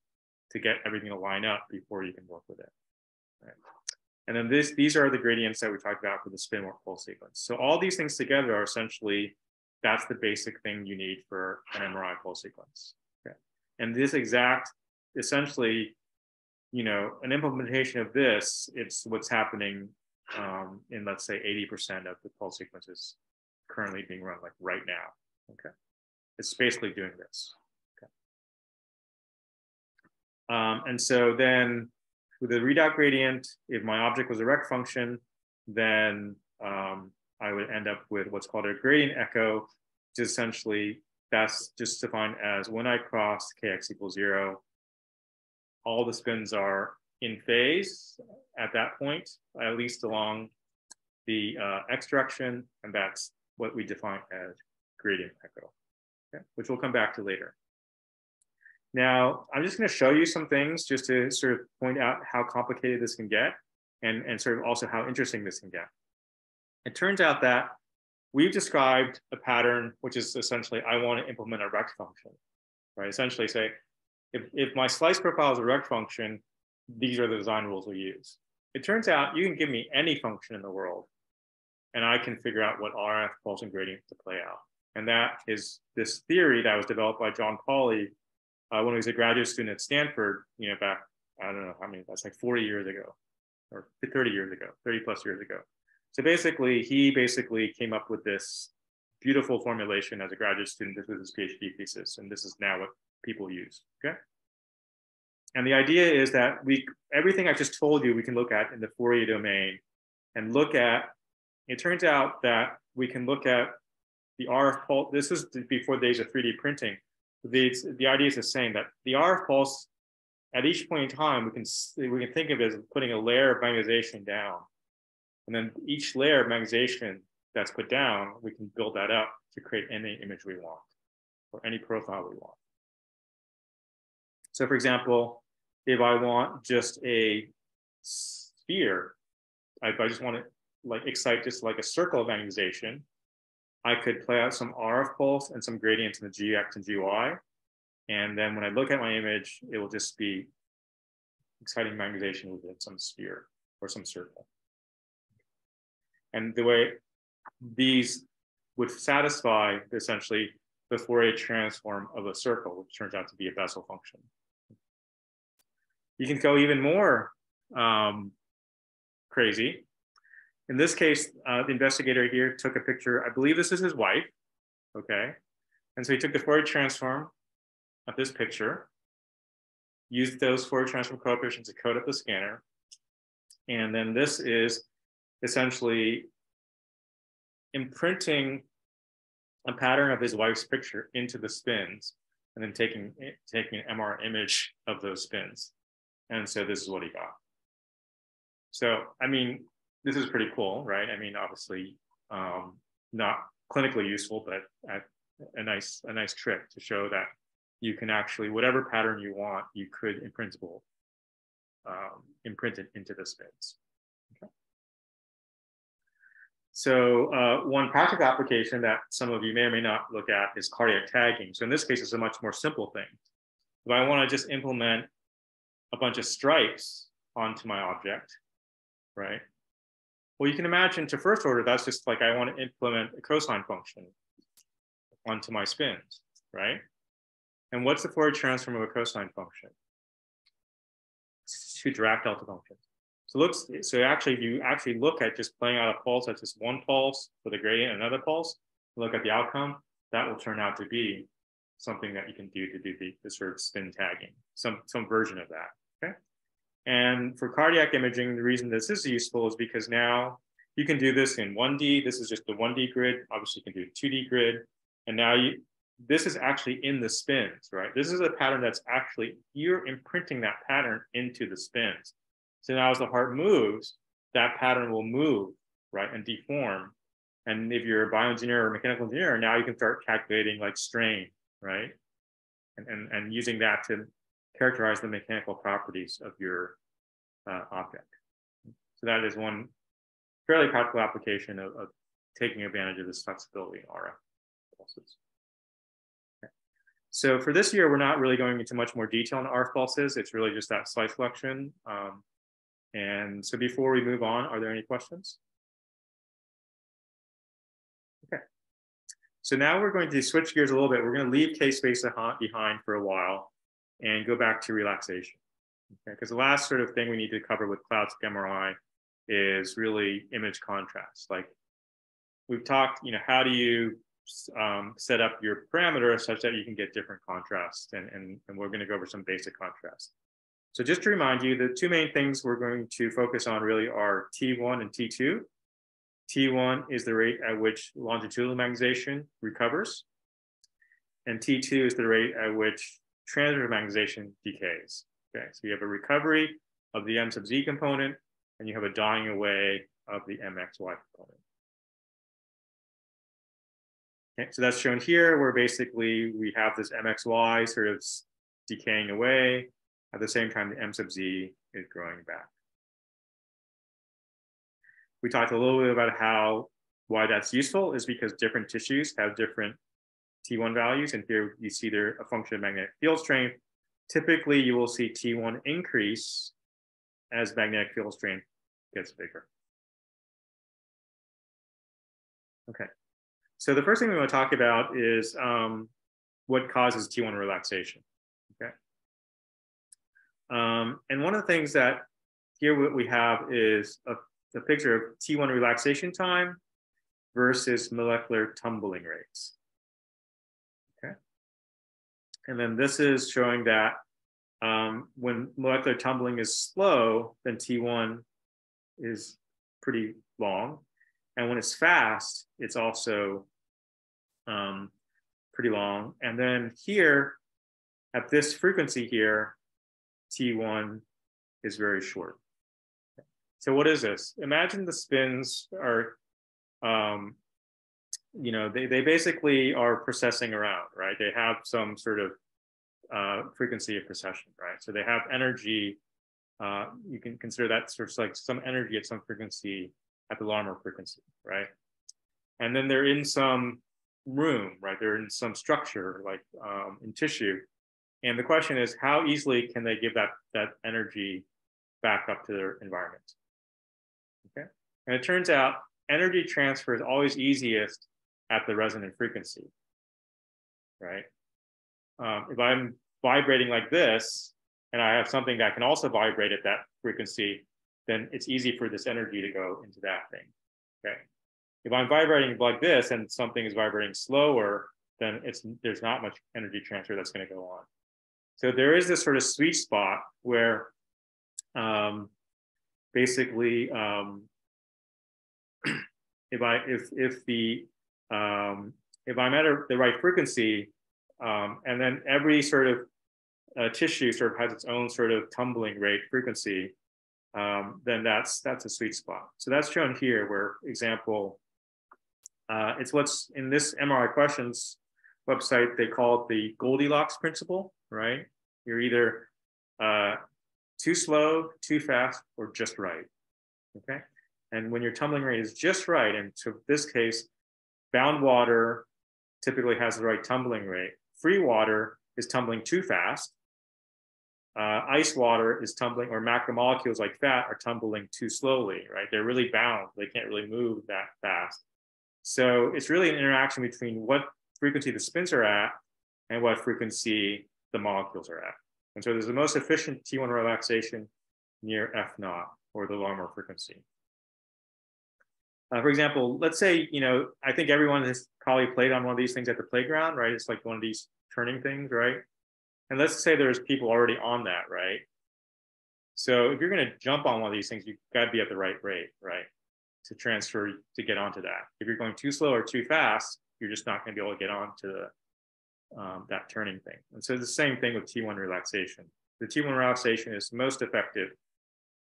to get everything to line up before you can work with it. Right? And then this, these are the gradients that we talked about for the spin warp pulse sequence. So all these things together are essentially, that's the basic thing you need for an MRI pulse sequence. Okay. And this exact, essentially, you know, an implementation of this, it's what's happening um, in, let's say, 80% of the pulse sequences currently being run like right now. Okay. It's basically doing this. Okay. Um, and so then with the readout gradient, if my object was a rect function, then um, I would end up with what's called a gradient echo, which is essentially that's just defined as when I cross kx equals zero, all the spins are in phase at that point, at least along the uh, x direction, and that's what we define as gradient echo which we'll come back to later. Now, I'm just going to show you some things just to sort of point out how complicated this can get and, and sort of also how interesting this can get. It turns out that we've described a pattern, which is essentially, I want to implement a rect function, right? Essentially say, if, if my slice profile is a rect function, these are the design rules we use. It turns out you can give me any function in the world, and I can figure out what RF pulse and gradient to play out. And that is this theory that was developed by John Pauly uh, when he was a graduate student at Stanford, you know, back, I don't know how many, that's like 40 years ago or 30 years ago, 30 plus years ago. So basically, he basically came up with this beautiful formulation as a graduate student. This was his PhD thesis, and this is now what people use. Okay. And the idea is that we everything I've just told you we can look at in the Fourier domain and look at. It turns out that we can look at the RF pulse. This is before the days of 3D printing. The, the idea is the same that the RF pulse at each point in time, we can we can think of it as putting a layer of magnetization down, and then each layer of magnetization that's put down, we can build that up to create any image we want or any profile we want. So, for example, if I want just a sphere, if I just want to like excite just like a circle of magnetization, I could play out some RF pulse and some gradients in the GX and GY, and then when I look at my image, it will just be exciting magnetization within some sphere or some circle. And the way these would satisfy essentially the Fourier transform of a circle, which turns out to be a Bessel function. You can go even more um, crazy. In this case, uh, the investigator here took a picture. I believe this is his wife. Okay. And so he took the Fourier transform of this picture, used those Fourier transform coefficients to code up the scanner. And then this is essentially imprinting a pattern of his wife's picture into the spins and then taking, taking an MR image of those spins. And so this is what he got. So, I mean, this is pretty cool, right? I mean, obviously um, not clinically useful, but a, a nice, a nice trick to show that you can actually, whatever pattern you want, you could in principle um, imprint it into the spins. Okay. So uh, one practical application that some of you may or may not look at is cardiac tagging. So in this case, it's a much more simple thing. If I want to just implement a bunch of stripes onto my object, right? Well, you can imagine to first order, that's just like I want to implement a cosine function onto my spins, right? And what's the Fourier transform of a cosine function? It's two Dirac delta functions. So looks so actually, if you actually look at just playing out a pulse that's just one pulse with a gradient and another pulse, look at the outcome, that will turn out to be something that you can do to do the, the sort of spin tagging, some some version of that. And for cardiac imaging, the reason this is useful is because now you can do this in 1D. This is just the 1D grid. Obviously, you can do a 2D grid. And now you, this is actually in the spins, right? This is a pattern that's actually, you're imprinting that pattern into the spins. So now as the heart moves, that pattern will move, right, and deform. And if you're a bioengineer or mechanical engineer, now you can start calculating like strain, right? And, and, and using that to characterize the mechanical properties of your uh, object. So that is one fairly practical application of, of taking advantage of this flexibility in RF pulses. So for this year, we're not really going into much more detail on RF pulses. It's really just that slice selection. Um, and so before we move on, are there any questions? Okay. So now we're going to switch gears a little bit. We're going to leave K-space behind for a while and go back to relaxation. Okay, because the last sort of thing we need to cover with clouds MRI is really image contrast. Like we've talked, you know, how do you um, set up your parameter such that you can get different contrast. And, and, and we're going to go over some basic contrast. So just to remind you, the two main things we're going to focus on really are T1 and T2. T1 is the rate at which longitudinal magnetization recovers. And T2 is the rate at which transverse magnetization decays. Okay, so you have a recovery of the M sub Z component, and you have a dying away of the MXY component. Okay, so that's shown here where basically we have this MXY sort of decaying away. At the same time, the M sub Z is growing back. we talked a little bit about how why that's useful is because different tissues have different T1 values. And here you see they're a function of magnetic field strength. Typically, you will see T1 increase as magnetic field strength gets bigger. Okay, so the first thing we want to talk about is um, what causes T1 relaxation. Okay, um, and one of the things that here what we have is a, a picture of T1 relaxation time versus molecular tumbling rates. And then this is showing that um, when molecular tumbling is slow, then T1 is pretty long. And when it's fast, it's also um, pretty long. And then here, at this frequency here, T1 is very short. So what is this? Imagine the spins are, um, you know, they, they basically are precessing around, right? They have some sort of uh, frequency of precession, right? So they have energy. Uh, you can consider that sort of like some energy at some frequency at the Larmor frequency, right? And then they're in some room, right? They're in some structure, like um, in tissue. And the question is, how easily can they give that that energy back up to their environment? Okay. And it turns out energy transfer is always easiest at the resonant frequency, right? Um, if I'm vibrating like this, and I have something that can also vibrate at that frequency, then it's easy for this energy to go into that thing. Okay. If I'm vibrating like this and something is vibrating slower, then it's there's not much energy transfer that's going to go on. So there is this sort of sweet spot where um, basically um, if I if if the um, if I'm at a, the right frequency, um, and then every sort of uh, tissue sort of has its own sort of tumbling rate frequency, um, then that's that's a sweet spot. So that's shown here, where example, uh, it's what's in this MRI questions website they call it the Goldilocks principle, right? You're either uh, too slow, too fast, or just right. Okay, and when your tumbling rate is just right, and so this case, bound water typically has the right tumbling rate. Free water is tumbling too fast, uh, ice water is tumbling, or macromolecules like fat are tumbling too slowly, right? They're really bound. They can't really move that fast. So it's really an interaction between what frequency the spins are at and what frequency the molecules are at. And so there's the most efficient T1 relaxation near F naught or the Larmor frequency. Uh, for example, let's say, you know, I think everyone has probably played on one of these things at the playground, right? It's like one of these turning things, right? And let's say there's people already on that, right? So if you're going to jump on one of these things, you've got to be at the right rate, right? To transfer, to get onto that. If you're going too slow or too fast, you're just not going to be able to get onto the, um, that turning thing. And so the same thing with T1 relaxation. The T1 relaxation is most effective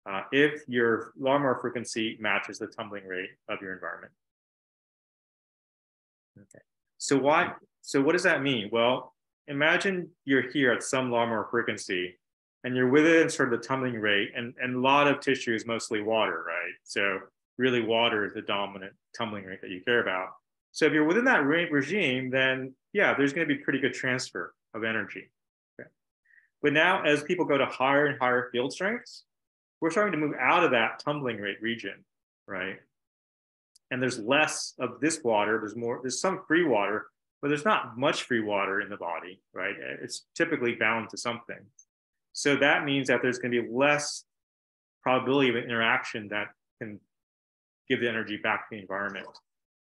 uh, if your Larmor frequency matches the tumbling rate of your environment. Okay. So why? So what does that mean? Well, imagine you're here at some Larmor frequency and you're within sort of the tumbling rate and, and a lot of tissue is mostly water, right? So really water is the dominant tumbling rate that you care about. So if you're within that regime, then yeah, there's going to be pretty good transfer of energy. Okay. But now as people go to higher and higher field strengths, we're starting to move out of that tumbling rate region, right? And there's less of this water. There's more, there's some free water, but there's not much free water in the body, right? It's typically bound to something. So that means that there's going to be less probability of an interaction that can give the energy back to the environment.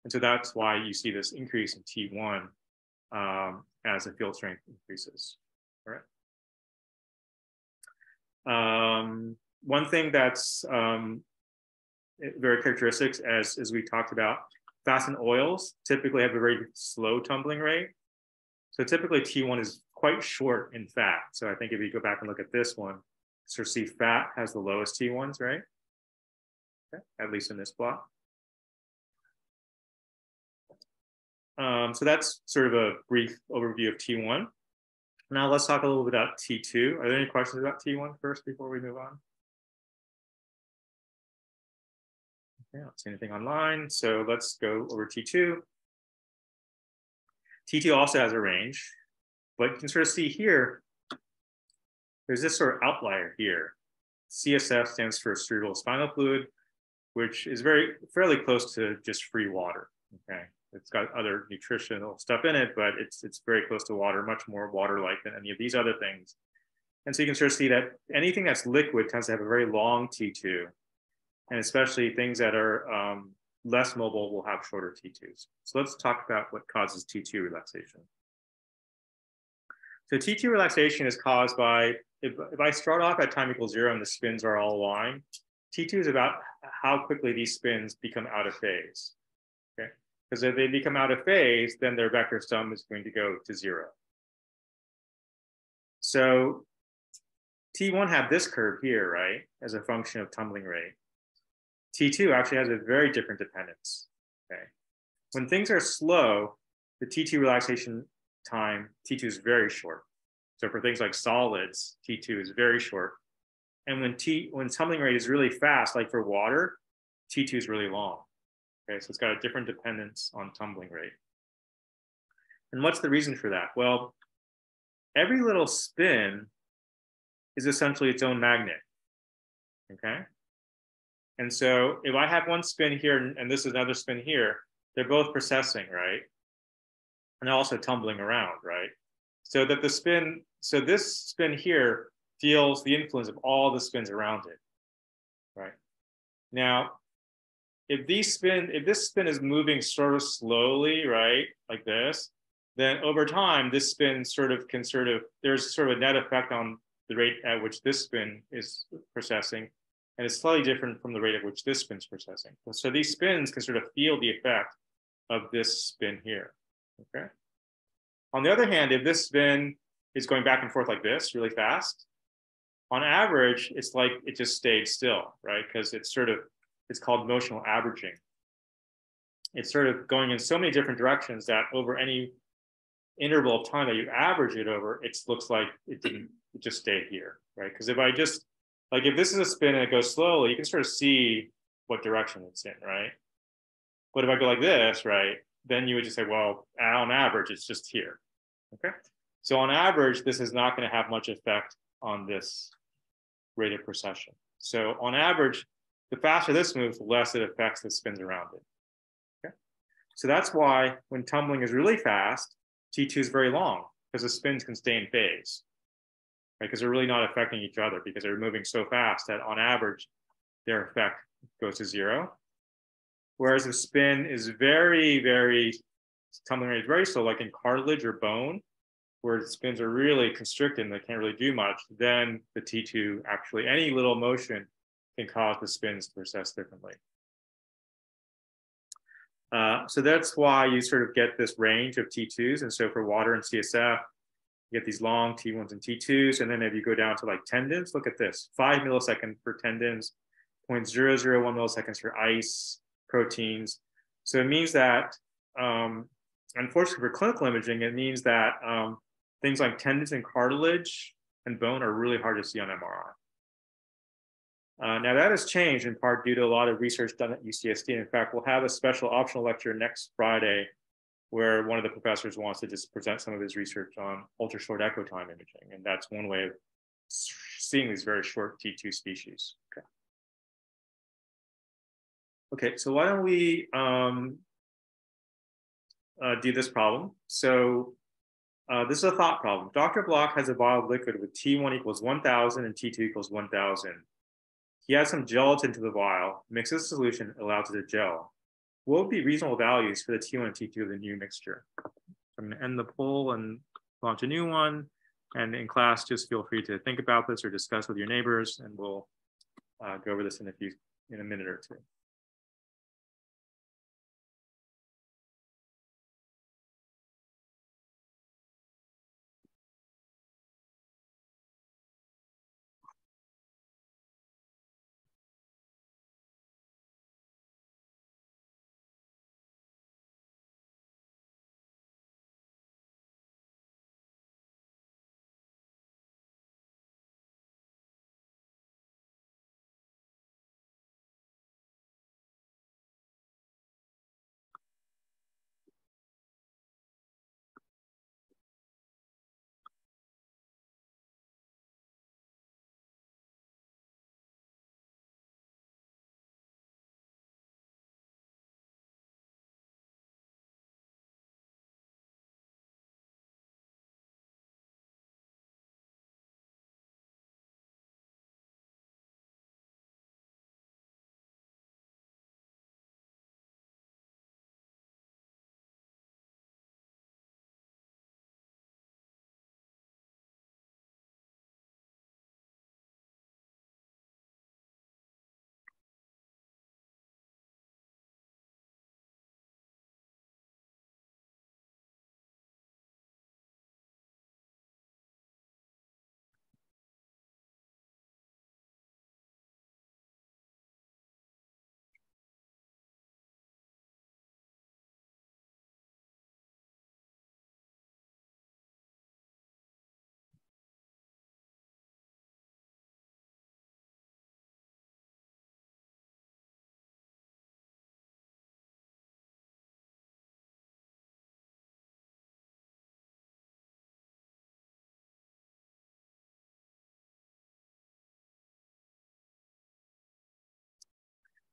And so that's why you see this increase in T1 um, as the field strength increases. All right. Um, one thing that's um, very characteristic, as, as we talked about, Fats and oils typically have a very slow tumbling rate. So typically T1 is quite short in fat. So I think if you go back and look at this one, so see fat has the lowest T1s, right? Okay, at least in this plot. Um, so that's sort of a brief overview of T1. Now let's talk a little bit about T2. Are there any questions about T1 first before we move on? Yeah, don't see anything online. So let's go over T2. T2 also has a range, but you can sort of see here, there's this sort of outlier here. CSF stands for cerebral spinal fluid, which is very fairly close to just free water. Okay, it's got other nutritional stuff in it, but it's it's very close to water, much more water-like than any of these other things. And so you can sort of see that anything that's liquid tends to have a very long T2, and especially things that are um, less mobile will have shorter T2s. So let's talk about what causes T2 relaxation. So T2 relaxation is caused by, if, if I start off at time equals zero and the spins are all aligned, T2 is about how quickly these spins become out of phase. Okay, because if they become out of phase, then their vector sum is going to go to zero. So T1 had this curve here, right, as a function of tumbling rate. T2 actually has a very different dependence. Okay, when things are slow, the T2 relaxation time T2 is very short. So for things like solids, T2 is very short. And when T when tumbling rate is really fast, like for water, T2 is really long. Okay, so it's got a different dependence on tumbling rate. And what's the reason for that? Well, every little spin is essentially its own magnet. Okay. And so if I have one spin here and this is another spin here, they're both precessing, right? And they're also tumbling around, right? So that the spin, so this spin here feels the influence of all the spins around it, right? Now, if these spin, if this spin is moving sort of slowly, right, like this, then over time, this spin sort of can sort of, there's sort of a net effect on the rate at which this spin is precessing and it's slightly different from the rate at which this spin's precessing. So these spins can sort of feel the effect of this spin here, okay? On the other hand, if this spin is going back and forth like this really fast, on average, it's like it just stayed still, right? Because it's sort of, it's called motional averaging. It's sort of going in so many different directions that over any interval of time that you average it over, it looks like it didn't, it just stayed here, right? Because if I just like if this is a spin and it goes slowly, you can sort of see what direction it's in, right? But if I go like this, right, then you would just say, well, on average, it's just here. Okay. So on average, this is not going to have much effect on this rate of precession. So on average, the faster this moves, the less it affects the spins around it. Okay. So that's why when tumbling is really fast, T2 is very long because the spins can stay in phase Because they're really not affecting each other because they're moving so fast that on average, their effect goes to zero. Whereas the spin is very, very tumbling rate is very slow, like in cartilage or bone, where the spins are really constricted and they can't really do much, then the T2 actually, any little motion can cause the spins to precess differently. Uh, so that's why you sort of get this range of T2s. And so for water and CSF, you get these long T1s and T2s. And then if you go down to like tendons, look at this, five milliseconds for tendons, 0.001 milliseconds for ice, proteins. So it means that, um, unfortunately for clinical imaging, it means that um, things like tendons and cartilage and bone are really hard to see on MRI. Uh, now that has changed in part due to a lot of research done at UCSD. In fact, we'll have a special optional lecture next Friday where one of the professors wants to just present some of his research on ultra short echo time imaging. And that's one way of seeing these very short T2 species. Okay. Okay, so why don't we um, uh, do this problem? So uh, this is a thought problem. Dr. Bloch has a vial of liquid with T1 equals 1000 and T2 equals 1000. He adds some gelatin to the vial, mixes the solution, allows it to gel what would be reasonable values for the T1 and T2 of the new mixture? I'm going to end the poll and launch a new one. And in class, just feel free to think about this or discuss with your neighbors, and we'll uh, go over this in a few in a minute or two.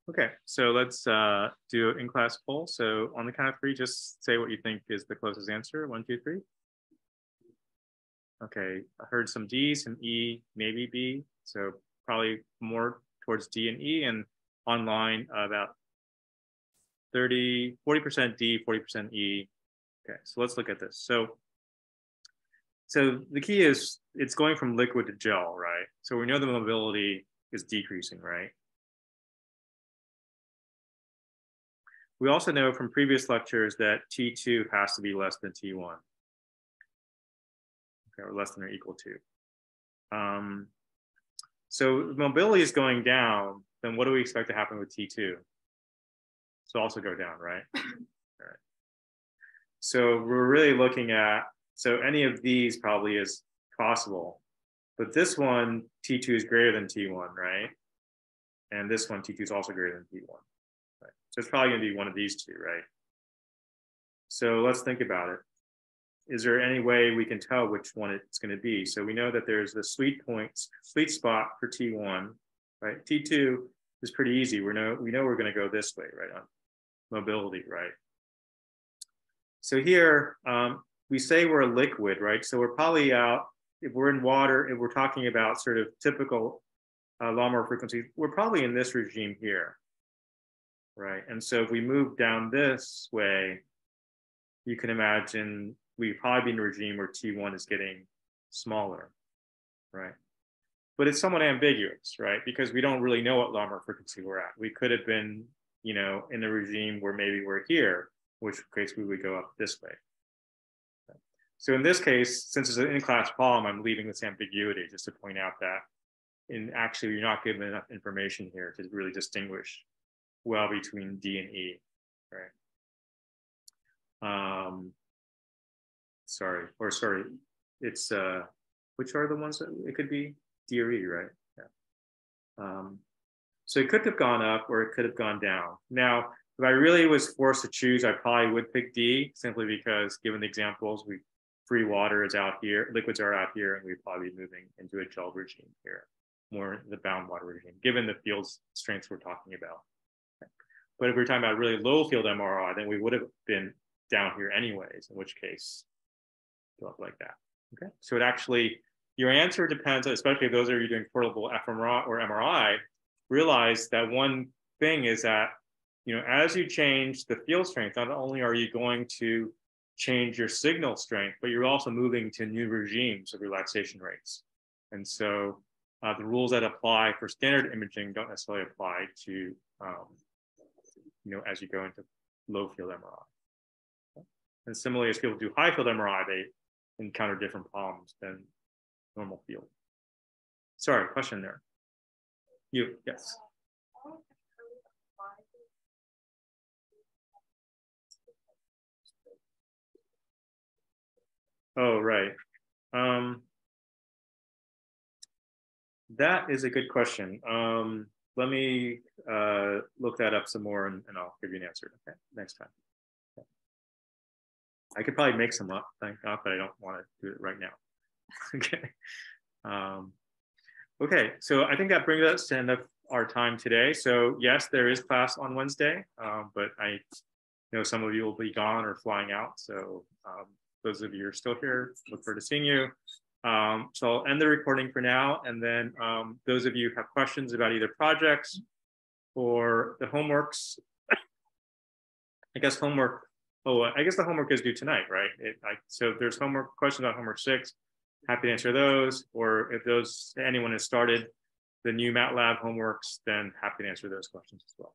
Okay, so let's uh, do an in-class poll. So on the count of three, just say what you think is the closest answer. One, two, three. Okay, I heard some D, some E, maybe B. So probably more towards D and E and online about 30, 40% D, 40% E. Okay, so let's look at this. So, so the key is it's going from liquid to gel, right? So we know the mobility is decreasing, right? We also know from previous lectures that T2 has to be less than T1. Okay, or less than or equal to. Um, so mobility is going down, then what do we expect to happen with T2? So also go down, right? All right. So we're really looking at, so any of these probably is possible, but this one, T2 is greater than T1, right? And this one, T2 is also greater than T1. It's probably gonna be one of these two, right? So let's think about it. Is there any way we can tell which one it's gonna be? So we know that there's the sweet points, sweet spot for T1, right? T2 is pretty easy. We know we know we're going to go this way, right? On mobility, right? So here um, we say we're a liquid, right? So we're probably out. If we're in water, if we're talking about sort of typical uh, Larmor frequency, we're probably in this regime here, right? And so if we move down this way, you can imagine we probably be in a regime where T1 is getting smaller, right? but it's somewhat ambiguous, right? Because we don't really know what Larmor frequency we're at. We could have been, you know, in a regime where maybe we're here, which case we would go up this way. So in this case, since it's an in-class problem, I'm leaving this ambiguity just to point out that in actually you're not given enough information here to really distinguish well between D and E, right? Um, sorry, or sorry, it's uh, which are the ones that it could be? DRE, right? Yeah. Um, so it could have gone up or it could have gone down. Now, if I really was forced to choose, I probably would pick D simply because given the examples, we free water is out here, liquids are out here, and we'd probably be moving into a gel regime here, more the bound water regime, given the field strengths we're talking about. But if we're talking about really low field MRI, then we would have been down here anyways, in which case, go up like that. Okay, so it actually your answer depends, especially if those of you doing portable fMRI or MRI, realize that one thing is that, you know, as you change the field strength, not only are you going to change your signal strength, but you're also moving to new regimes of relaxation rates. And so uh, the rules that apply for standard imaging don't necessarily apply to, um, you know, as you go into low field MRI. And similarly, as people do high field MRI, they encounter different problems than normal field. Sorry, question there. You, yes. Oh, right. Um, that is a good question. Um, let me uh, look that up some more and, and I'll give you an answer okay, next time. I could probably make some up, thank God, but I don't want to do it right now. okay. Um, okay, so I think that brings us to end of our time today. So yes, there is class on Wednesday, um, but I know some of you will be gone or flying out. So um, those of you who are still here, look forward to seeing you. Um, so I'll end the recording for now. And then um, those of you who have questions about either projects or the homeworks, I guess homework, oh, I guess the homework is due tonight, right? It, I, so if there's homework questions on homework six, happy to answer those. Or if those anyone has started the new MATLAB homeworks, then happy to answer those questions as well.